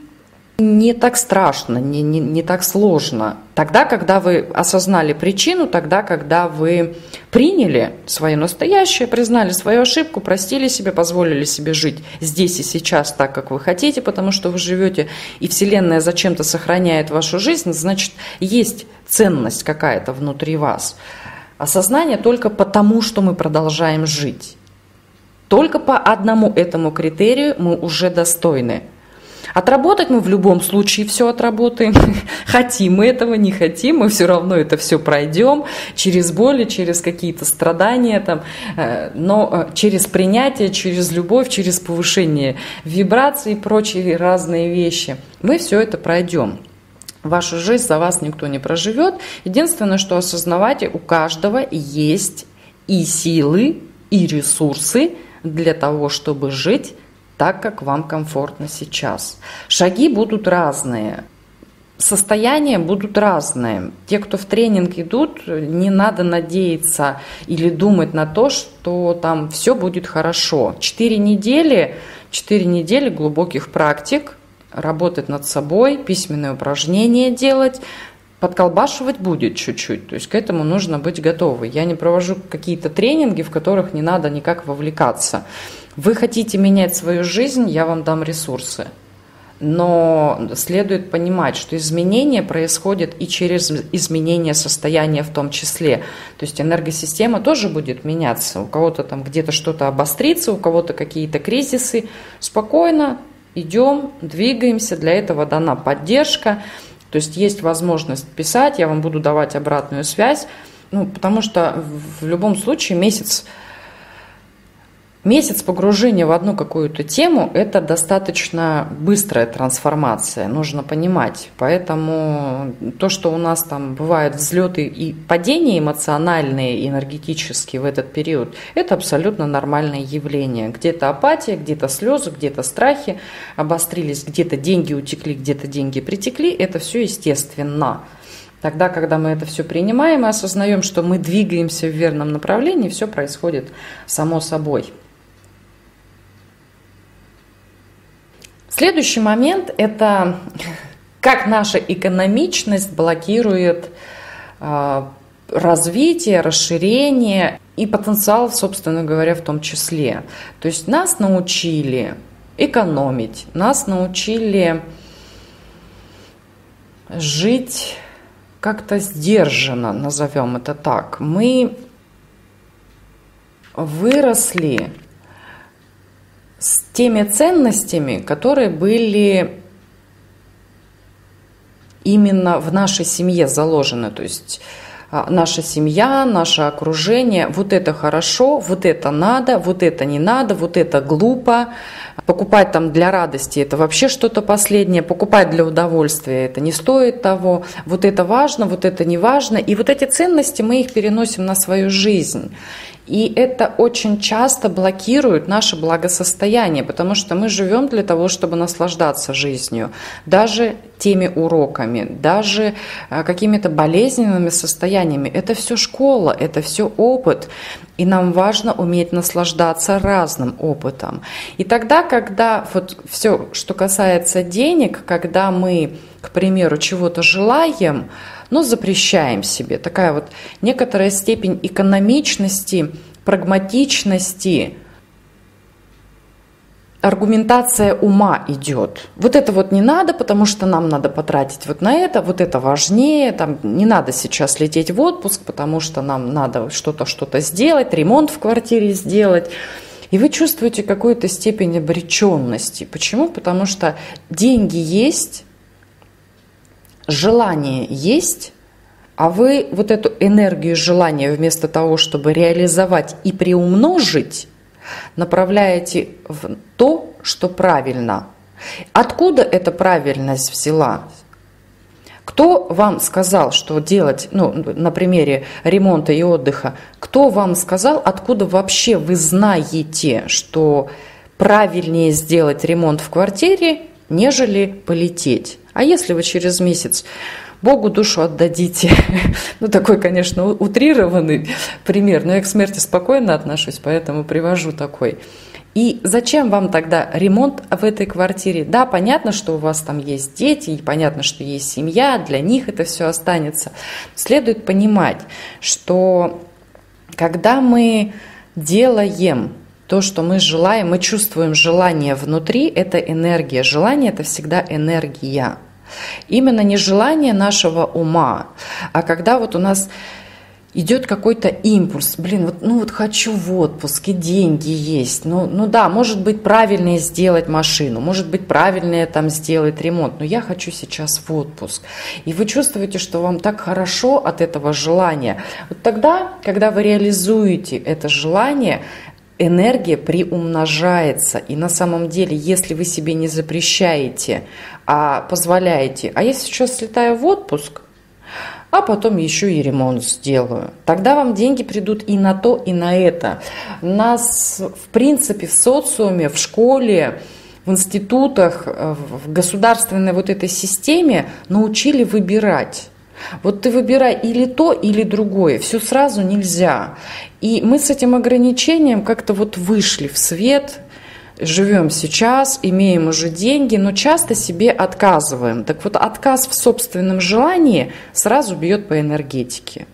не так страшно, не, не, не так сложно. Тогда, когда вы осознали причину, тогда, когда вы приняли свое настоящее, признали свою ошибку, простили себе, позволили себе жить здесь и сейчас так, как вы хотите, потому что вы живете, и Вселенная зачем-то сохраняет вашу жизнь, значит, есть ценность какая-то внутри вас. Осознание только потому, что мы продолжаем жить. Только по одному этому критерию мы уже достойны – Отработать мы в любом случае все отработаем. Хотим мы этого, не хотим, мы все равно это все пройдем через боли, через какие-то страдания, там, э, но э, через принятие, через любовь, через повышение вибраций и прочие разные вещи. Мы все это пройдем. Вашу жизнь за вас никто не проживет. Единственное, что осознавайте, у каждого есть и силы, и ресурсы для того, чтобы жить так, как вам комфортно сейчас. Шаги будут разные. Состояния будут разные. Те, кто в тренинг идут, не надо надеяться или думать на то, что там все будет хорошо. Четыре недели, четыре недели глубоких практик, работать над собой, письменные упражнения делать, подколбашивать будет чуть-чуть, то есть к этому нужно быть готовы. Я не провожу какие-то тренинги, в которых не надо никак вовлекаться. Вы хотите менять свою жизнь, я вам дам ресурсы. но следует понимать, что изменения происходят и через изменение состояния в том числе. То есть энергосистема тоже будет меняться. У кого-то там где-то что-то обострится, у кого-то какие-то кризисы. Спокойно идем, двигаемся, для этого дана поддержка. То есть есть возможность писать, я вам буду давать обратную связь, ну, потому что в любом случае месяц Месяц погружения в одну какую-то тему – это достаточно быстрая трансформация, нужно понимать. Поэтому то, что у нас там бывают взлеты и падения эмоциональные, энергетические в этот период, это абсолютно нормальное явление. Где-то апатия, где-то слезы, где-то страхи обострились, где-то деньги утекли, где-то деньги притекли. Это все естественно. Тогда, когда мы это все принимаем и осознаем, что мы двигаемся в верном направлении, все происходит само собой. Следующий момент – это как наша экономичность блокирует а, развитие, расширение и потенциал, собственно говоря, в том числе. То есть нас научили экономить, нас научили жить как-то сдержанно, назовем это так. Мы выросли с теми ценностями, которые были именно в нашей семье заложены. То есть а, наша семья, наше окружение, вот это хорошо, вот это надо, вот это не надо, вот это глупо. Покупать там для радости это вообще что-то последнее, покупать для удовольствия это не стоит того, вот это важно, вот это не важно. И вот эти ценности мы их переносим на свою жизнь. И это очень часто блокирует наше благосостояние, потому что мы живем для того, чтобы наслаждаться жизнью, даже теми уроками, даже а, какими-то болезненными состояниями. Это все школа, это все опыт, и нам важно уметь наслаждаться разным опытом. И тогда, когда вот все, что касается денег, когда мы, к примеру, чего-то желаем, но запрещаем себе. Такая вот некоторая степень экономичности, прагматичности, аргументация ума идет. Вот это вот не надо, потому что нам надо потратить вот на это, вот это важнее, там не надо сейчас лететь в отпуск, потому что нам надо что-то что-то сделать, ремонт в квартире сделать. И вы чувствуете какую-то степень обреченности. Почему? Потому что деньги есть, желание есть, а вы вот эту энергию желания вместо того, чтобы реализовать и приумножить, направляете в то, что правильно. Откуда эта правильность взяла? Кто вам сказал, что делать, ну, на примере ремонта и отдыха, кто вам сказал, откуда вообще вы знаете, что правильнее сделать ремонт в квартире, нежели полететь? А если вы через месяц Богу душу отдадите. ну, такой, конечно, утрированный пример, но я к смерти спокойно отношусь, поэтому привожу такой. И зачем вам тогда ремонт в этой квартире? Да, понятно, что у вас там есть дети, и понятно, что есть семья, для них это все останется. Следует понимать, что когда мы делаем то, что мы желаем, мы чувствуем желание внутри, это энергия. Желание – это всегда энергия. Именно не желание нашего ума, а когда вот у нас идет какой-то импульс, блин, вот, ну вот хочу в отпуск, и деньги есть, ну, ну да, может быть правильнее сделать машину, может быть правильнее там сделать ремонт, но я хочу сейчас в отпуск. И вы чувствуете, что вам так хорошо от этого желания. Вот тогда, когда вы реализуете это желание, энергия приумножается. И на самом деле, если вы себе не запрещаете, а позволяете, а я сейчас слетаю в отпуск, а потом еще и ремонт сделаю. Тогда вам деньги придут и на то, и на это. Нас, в принципе, в социуме, в школе, в институтах, в государственной вот этой системе научили выбирать. Вот ты выбирай или то, или другое. Все сразу нельзя. И мы с этим ограничением как-то вот вышли в свет, живем сейчас, имеем уже деньги, но часто себе отказываем. Так вот, отказ в собственном желании сразу бьет по энергетике.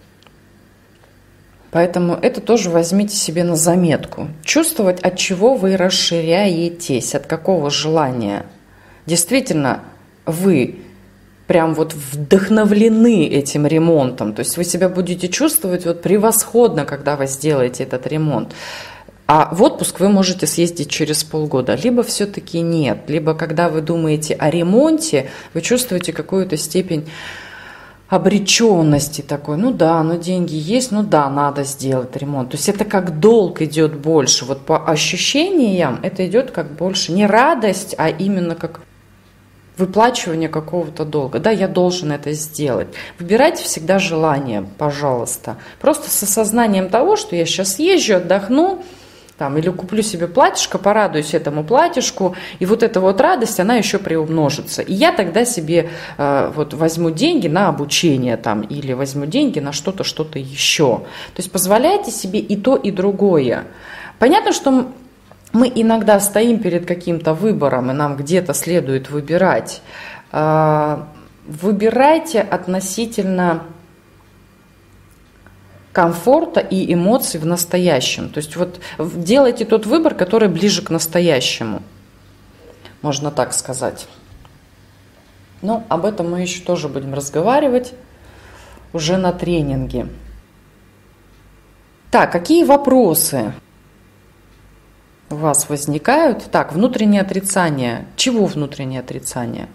Поэтому это тоже возьмите себе на заметку. Чувствовать, от чего вы расширяетесь, от какого желания. действительно вы прям вот вдохновлены этим ремонтом, то есть вы себя будете чувствовать вот превосходно, когда вы сделаете этот ремонт. А в отпуск вы можете съездить через полгода. Либо все-таки нет. Либо когда вы думаете о ремонте, вы чувствуете какую-то степень обреченности такой, ну да, ну деньги есть, ну да, надо сделать ремонт. То есть это как долг идет больше. Вот по ощущениям это идет как больше не радость, а именно как выплачивание какого-то долга. Да, я должен это сделать. Выбирайте всегда желание, пожалуйста. Просто с осознанием того, что я сейчас езжу, отдохну, там, или куплю себе платьишко, порадуюсь этому платьишку, и вот эта вот радость, она еще приумножится. И я тогда себе э, вот возьму деньги на обучение там, или возьму деньги на что-то, что-то еще. То есть позволяйте себе и то, и другое. Понятно, что мы иногда стоим перед каким-то выбором, и нам где-то следует выбирать. Э, выбирайте относительно комфорта и эмоций в настоящем. То есть вот делайте тот выбор, который ближе к настоящему. Можно так сказать. Но об этом мы еще тоже будем разговаривать уже на тренинге. Так, какие вопросы у вас возникают? Так, внутреннее отрицание. Чего внутреннее отрицание?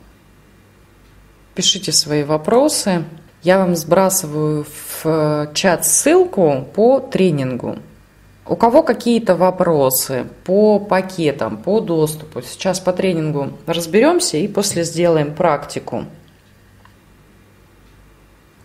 Пишите свои вопросы. Я вам сбрасываю в чат ссылку по тренингу. У кого какие-то вопросы по пакетам, по доступу, сейчас по тренингу разберемся и после сделаем практику.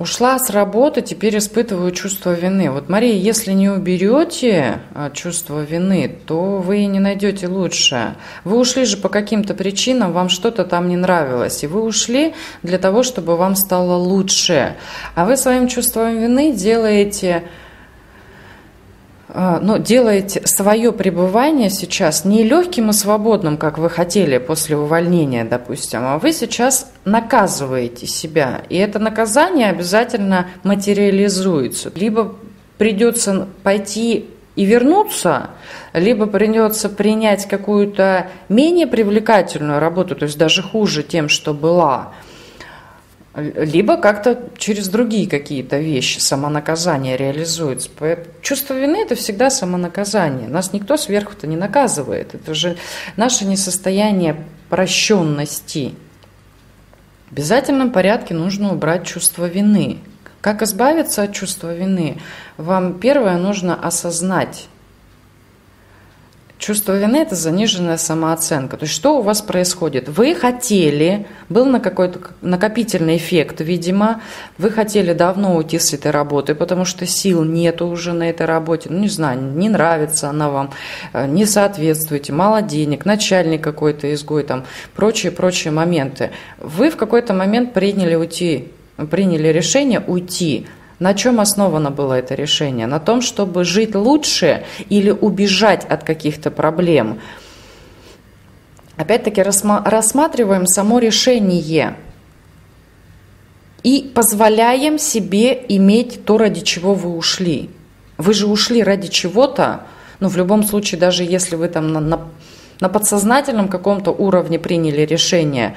Ушла с работы, теперь испытываю чувство вины. Вот, Мария, если не уберете а, чувство вины, то вы не найдете лучшее. Вы ушли же по каким-то причинам, вам что-то там не нравилось, и вы ушли для того, чтобы вам стало лучше. А вы своим чувством вины делаете а, но делаете свое пребывание сейчас не легким и свободным, как вы хотели после увольнения, допустим, а вы сейчас наказываете себя. И это наказание обязательно материализуется. Либо придется пойти и вернуться, либо придется принять какую-то менее привлекательную работу, то есть даже хуже тем, что была – либо как-то через другие какие-то вещи самонаказание реализуется. Чувство вины – это всегда самонаказание. Нас никто сверху-то не наказывает. Это же наше несостояние прощенности. В обязательном порядке нужно убрать чувство вины. Как избавиться от чувства вины? Вам первое нужно осознать, Чувство вины – это заниженная самооценка. То есть что у вас происходит? Вы хотели, был на какой-то накопительный эффект, видимо, вы хотели давно уйти с этой работы, потому что сил нету уже на этой работе, ну не знаю, не нравится она вам, э, не соответствуете, мало денег, начальник какой-то изгой, там, прочие-прочие моменты. Вы в какой-то момент приняли уйти, приняли решение уйти – на чем основано было это решение? На том, чтобы жить лучше или убежать от каких-то проблем? Опять-таки рассматриваем само решение и позволяем себе иметь то, ради чего вы ушли. Вы же ушли ради чего-то, ну, в любом случае, даже если вы там на, на, на подсознательном каком-то уровне приняли решение,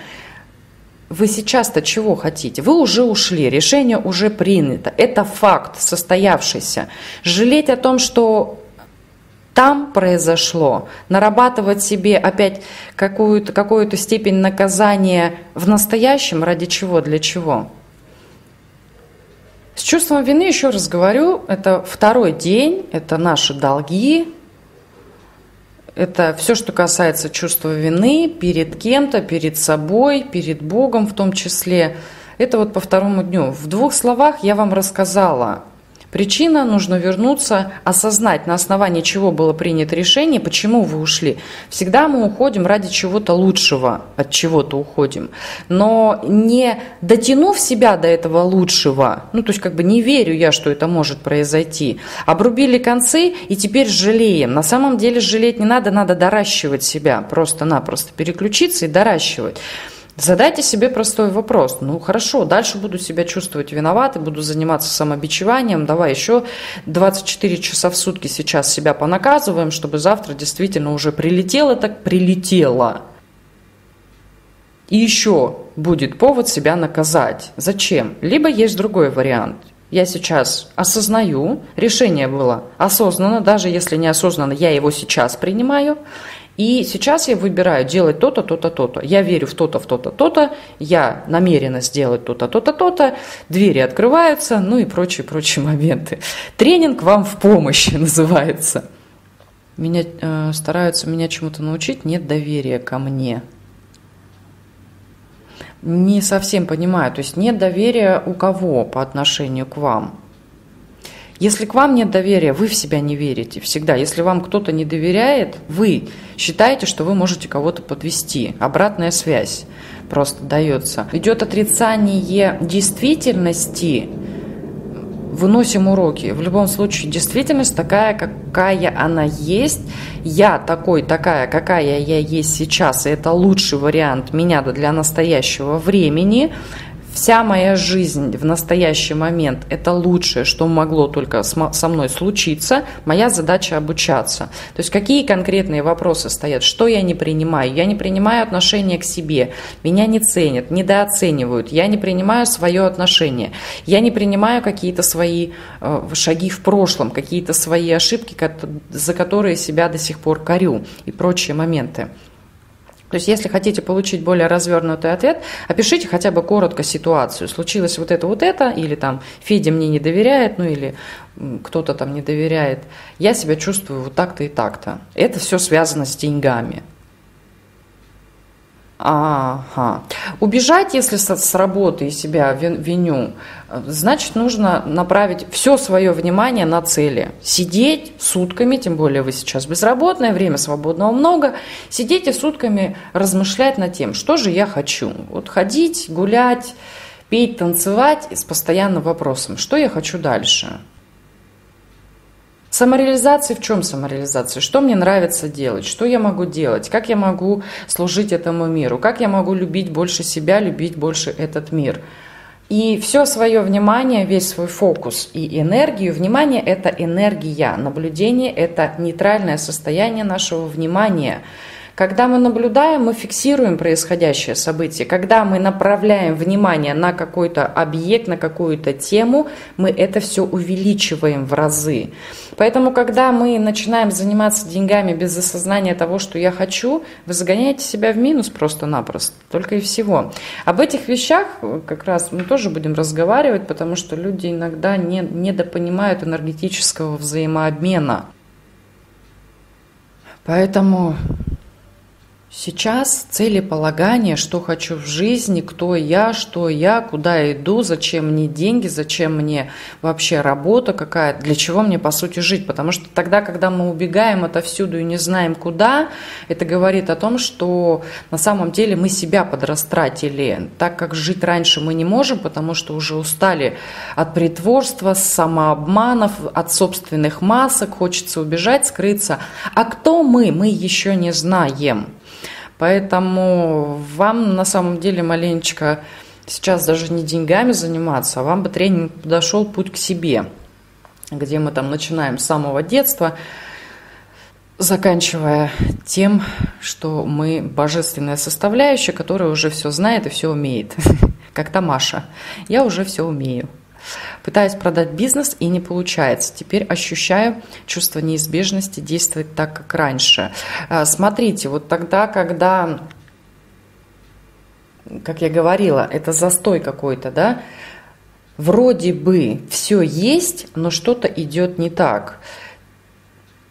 вы сейчас-то чего хотите? Вы уже ушли, решение уже принято. Это факт состоявшийся. Жалеть о том, что там произошло, нарабатывать себе опять какую-то какую степень наказания в настоящем, ради чего, для чего? С чувством вины, еще раз говорю, это второй день, это наши долги, это все, что касается чувства вины перед кем-то, перед собой, перед Богом в том числе. Это вот по второму дню. В двух словах я вам рассказала, Причина, нужно вернуться, осознать, на основании чего было принято решение, почему вы ушли. Всегда мы уходим ради чего-то лучшего, от чего-то уходим. Но не дотянув себя до этого лучшего, ну то есть как бы не верю я, что это может произойти, обрубили концы и теперь жалеем. На самом деле жалеть не надо, надо доращивать себя, просто-напросто переключиться и доращивать. Задайте себе простой вопрос. Ну хорошо, дальше буду себя чувствовать виноватой, буду заниматься самобичеванием. Давай еще 24 часа в сутки сейчас себя понаказываем, чтобы завтра действительно уже прилетело так прилетело. И еще будет повод себя наказать. Зачем? Либо есть другой вариант. Я сейчас осознаю, решение было осознанно, даже если неосознанно, я его сейчас принимаю. И сейчас я выбираю делать то-то, то-то, то-то. Я верю в то-то, в то-то, то-то. Я намерена сделать то-то, то-то, то-то. Двери открываются, ну и прочие-прочие моменты. Тренинг вам в помощь называется. Меня э, стараются меня чему-то научить, нет доверия ко мне. Не совсем понимаю, то есть нет доверия у кого по отношению к вам? Если к вам нет доверия, вы в себя не верите всегда. Если вам кто-то не доверяет, вы считаете, что вы можете кого-то подвести. Обратная связь просто дается. Идет отрицание действительности, выносим уроки. В любом случае, действительность такая, какая она есть. Я такой, такая, какая я есть сейчас, и это лучший вариант меня для настоящего времени вся моя жизнь в настоящий момент – это лучшее, что могло только со мной случиться, моя задача обучаться. То есть какие конкретные вопросы стоят, что я не принимаю? Я не принимаю отношение к себе, меня не ценят, недооценивают, я не принимаю свое отношение, я не принимаю какие-то свои э, шаги в прошлом, какие-то свои ошибки, за которые себя до сих пор корю и прочие моменты. То есть, если хотите получить более развернутый ответ, опишите хотя бы коротко ситуацию. Случилось вот это, вот это, или там Федя мне не доверяет, ну или кто-то там не доверяет. Я себя чувствую вот так-то и так-то. Это все связано с деньгами. Ага. Убежать, если с, с работы и себя виню, значит, нужно направить все свое внимание на цели. Сидеть сутками, тем более вы сейчас безработное, время свободного много, сидеть и сутками размышлять над тем, что же я хочу. Вот ходить, гулять, петь, танцевать с постоянным вопросом, что я хочу дальше. Самореализация в чем самореализация? Что мне нравится делать? Что я могу делать? Как я могу служить этому миру? Как я могу любить больше себя, любить больше этот мир? И все свое внимание, весь свой фокус и энергию, внимание – это энергия, наблюдение – это нейтральное состояние нашего внимания – когда мы наблюдаем, мы фиксируем происходящее событие. Когда мы направляем внимание на какой-то объект, на какую-то тему, мы это все увеличиваем в разы. Поэтому, когда мы начинаем заниматься деньгами без осознания того, что я хочу, вы загоняете себя в минус просто-напросто. Только и всего. Об этих вещах как раз мы тоже будем разговаривать, потому что люди иногда не, недопонимают энергетического взаимообмена. Поэтому Сейчас целеполагание, что хочу в жизни, кто я, что я, куда иду, зачем мне деньги, зачем мне вообще работа какая, для чего мне по сути жить. Потому что тогда, когда мы убегаем отовсюду и не знаем куда, это говорит о том, что на самом деле мы себя подрастратили. Так как жить раньше мы не можем, потому что уже устали от притворства, самообманов, от собственных масок, хочется убежать, скрыться. А кто мы, мы еще не знаем. Поэтому вам на самом деле маленечко сейчас даже не деньгами заниматься, а вам бы тренинг подошел путь к себе, где мы там начинаем с самого детства, заканчивая тем, что мы божественная составляющая, которая уже все знает и все умеет, как Тамаша. Я уже все умею. Пытаюсь продать бизнес и не получается. Теперь ощущаю чувство неизбежности действовать так, как раньше. А, смотрите, вот тогда, когда, как я говорила, это застой какой-то, да, вроде бы все есть, но что-то идет не так.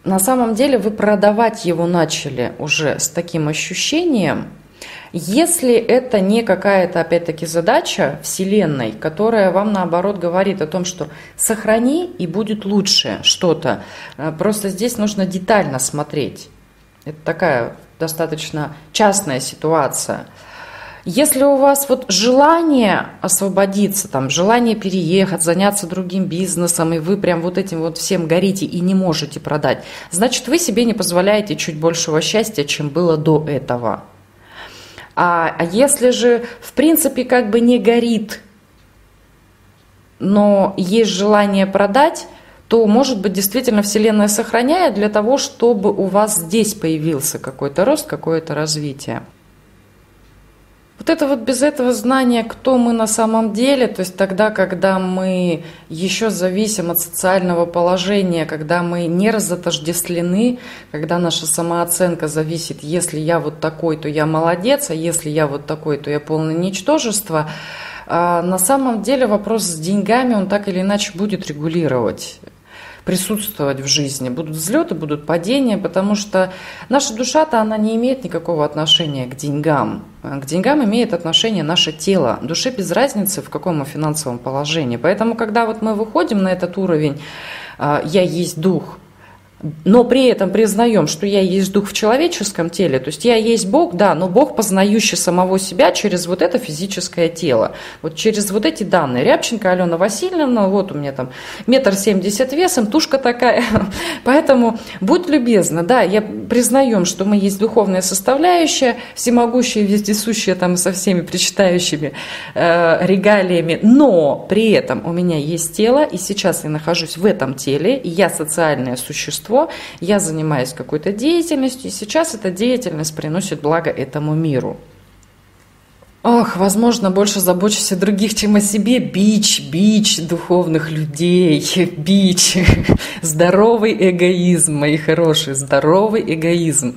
На самом деле вы продавать его начали уже с таким ощущением – если это не какая-то, опять-таки, задача Вселенной, которая вам, наоборот, говорит о том, что сохрани и будет лучше что-то, э, просто здесь нужно детально смотреть. Это такая достаточно частная ситуация. Если у вас вот желание освободиться, там, желание переехать, заняться другим бизнесом, и вы прям вот этим вот всем горите и не можете продать, значит, вы себе не позволяете чуть большего счастья, чем было до этого. А, а если же, в принципе, как бы не горит, но есть желание продать, то, может быть, действительно Вселенная сохраняет для того, чтобы у вас здесь появился какой-то рост, какое-то развитие. Вот это вот без этого знания, кто мы на самом деле, то есть тогда, когда мы еще зависим от социального положения, когда мы не разотождествлены, когда наша самооценка зависит, если я вот такой, то я молодец, а если я вот такой, то я полное ничтожество, а на самом деле вопрос с деньгами, он так или иначе будет регулировать присутствовать в жизни. Будут взлеты, будут падения, потому что наша душа-то, она не имеет никакого отношения к деньгам. К деньгам имеет отношение наше тело. Душе без разницы, в каком мы финансовом положении. Поэтому, когда вот мы выходим на этот уровень а, «я есть дух», но при этом признаем, что я есть дух в человеческом теле, то есть я есть Бог, да, но Бог, познающий самого себя через вот это физическое тело, вот через вот эти данные. Рябченко Алена Васильевна, вот у меня там метр семьдесят весом, тушка такая, поэтому будь любезна, да, я признаем, что мы есть духовная составляющая, всемогущая, вездесущая там со всеми причитающими э, регалиями, но при этом у меня есть тело, и сейчас я нахожусь в этом теле, и я социальное существо, большинство, я занимаюсь какой-то деятельностью, и сейчас эта деятельность приносит благо этому миру. Ох, возможно, больше забочусь о других, чем о себе. Бич, бич духовных людей, бич. Здоровый эгоизм, мои хорошие, здоровый эгоизм.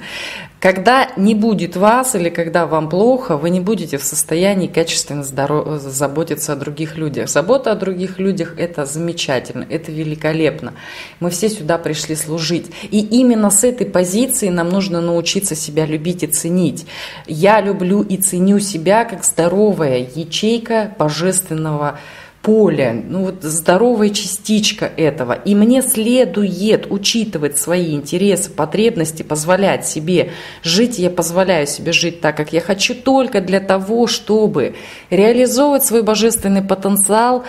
Когда не будет вас или когда вам плохо, вы не будете в состоянии качественно здоров... заботиться о других людях. Забота о других людях – это замечательно, это великолепно. Мы все сюда пришли служить. И именно с этой позиции нам нужно научиться себя любить и ценить. Я люблю и ценю себя как здоровая ячейка божественного поле, ну вот здоровая частичка этого. И мне следует учитывать свои интересы, потребности, позволять себе жить. Я позволяю себе жить так, как я хочу, только для того, чтобы реализовывать свой божественный потенциал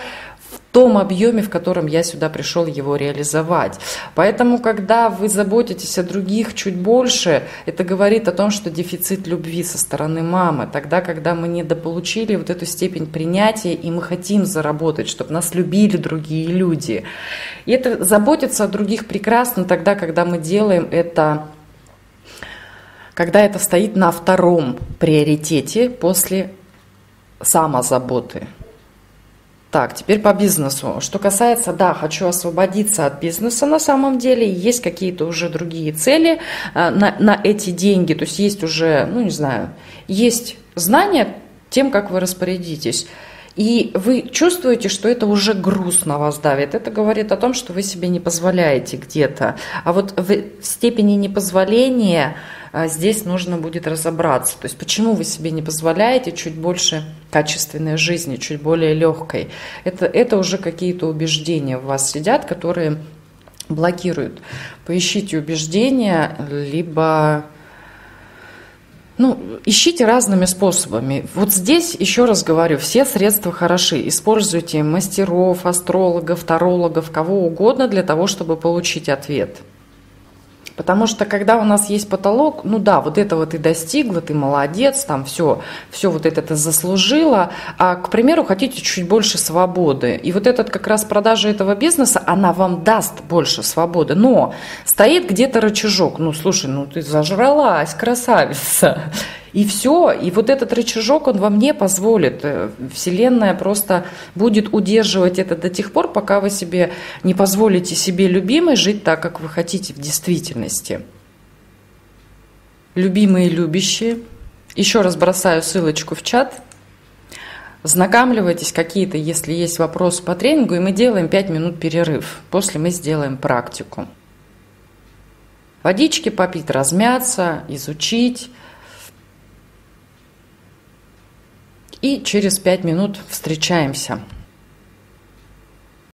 том объеме, в котором я сюда пришел его реализовать. Поэтому, когда вы заботитесь о других чуть больше, это говорит о том, что дефицит любви со стороны мамы. Тогда, когда мы недополучили вот эту степень принятия, и мы хотим заработать, чтобы нас любили другие люди. И это заботиться о других прекрасно тогда, когда мы делаем это когда это стоит на втором приоритете после самозаботы. Так, теперь по бизнесу. Что касается, да, хочу освободиться от бизнеса на самом деле, есть какие-то уже другие цели э, на, на эти деньги, то есть есть уже, ну не знаю, есть знания тем, как вы распорядитесь. И вы чувствуете, что это уже груз на вас давит. Это говорит о том, что вы себе не позволяете где-то. А вот в степени непозволения а здесь нужно будет разобраться. То есть почему вы себе не позволяете чуть больше качественной жизни, чуть более легкой. Это, это уже какие-то убеждения в вас сидят, которые блокируют. Поищите убеждения, либо ну, ищите разными способами. Вот здесь, еще раз говорю, все средства хороши. Используйте мастеров, астрологов, тарологов, кого угодно для того, чтобы получить ответ. Потому что когда у нас есть потолок, ну да, вот этого ты достигла, ты молодец, там все, все вот это ты заслужила, а, к примеру, хотите чуть больше свободы. И вот этот как раз продажа этого бизнеса, она вам даст больше свободы. Но стоит где-то рычажок, ну слушай, ну ты зажралась, красавица. И все, и вот этот рычажок, он вам не позволит. Э, Вселенная просто будет удерживать это до тех пор, пока вы себе не позволите себе любимой жить так, как вы хотите в действительности. Любимые любящие. Еще раз бросаю ссылочку в чат. Знакомливайтесь какие-то, если есть вопросы по тренингу, и мы делаем 5 минут перерыв. После мы сделаем практику. Водички попить, размяться, изучить И через пять минут встречаемся.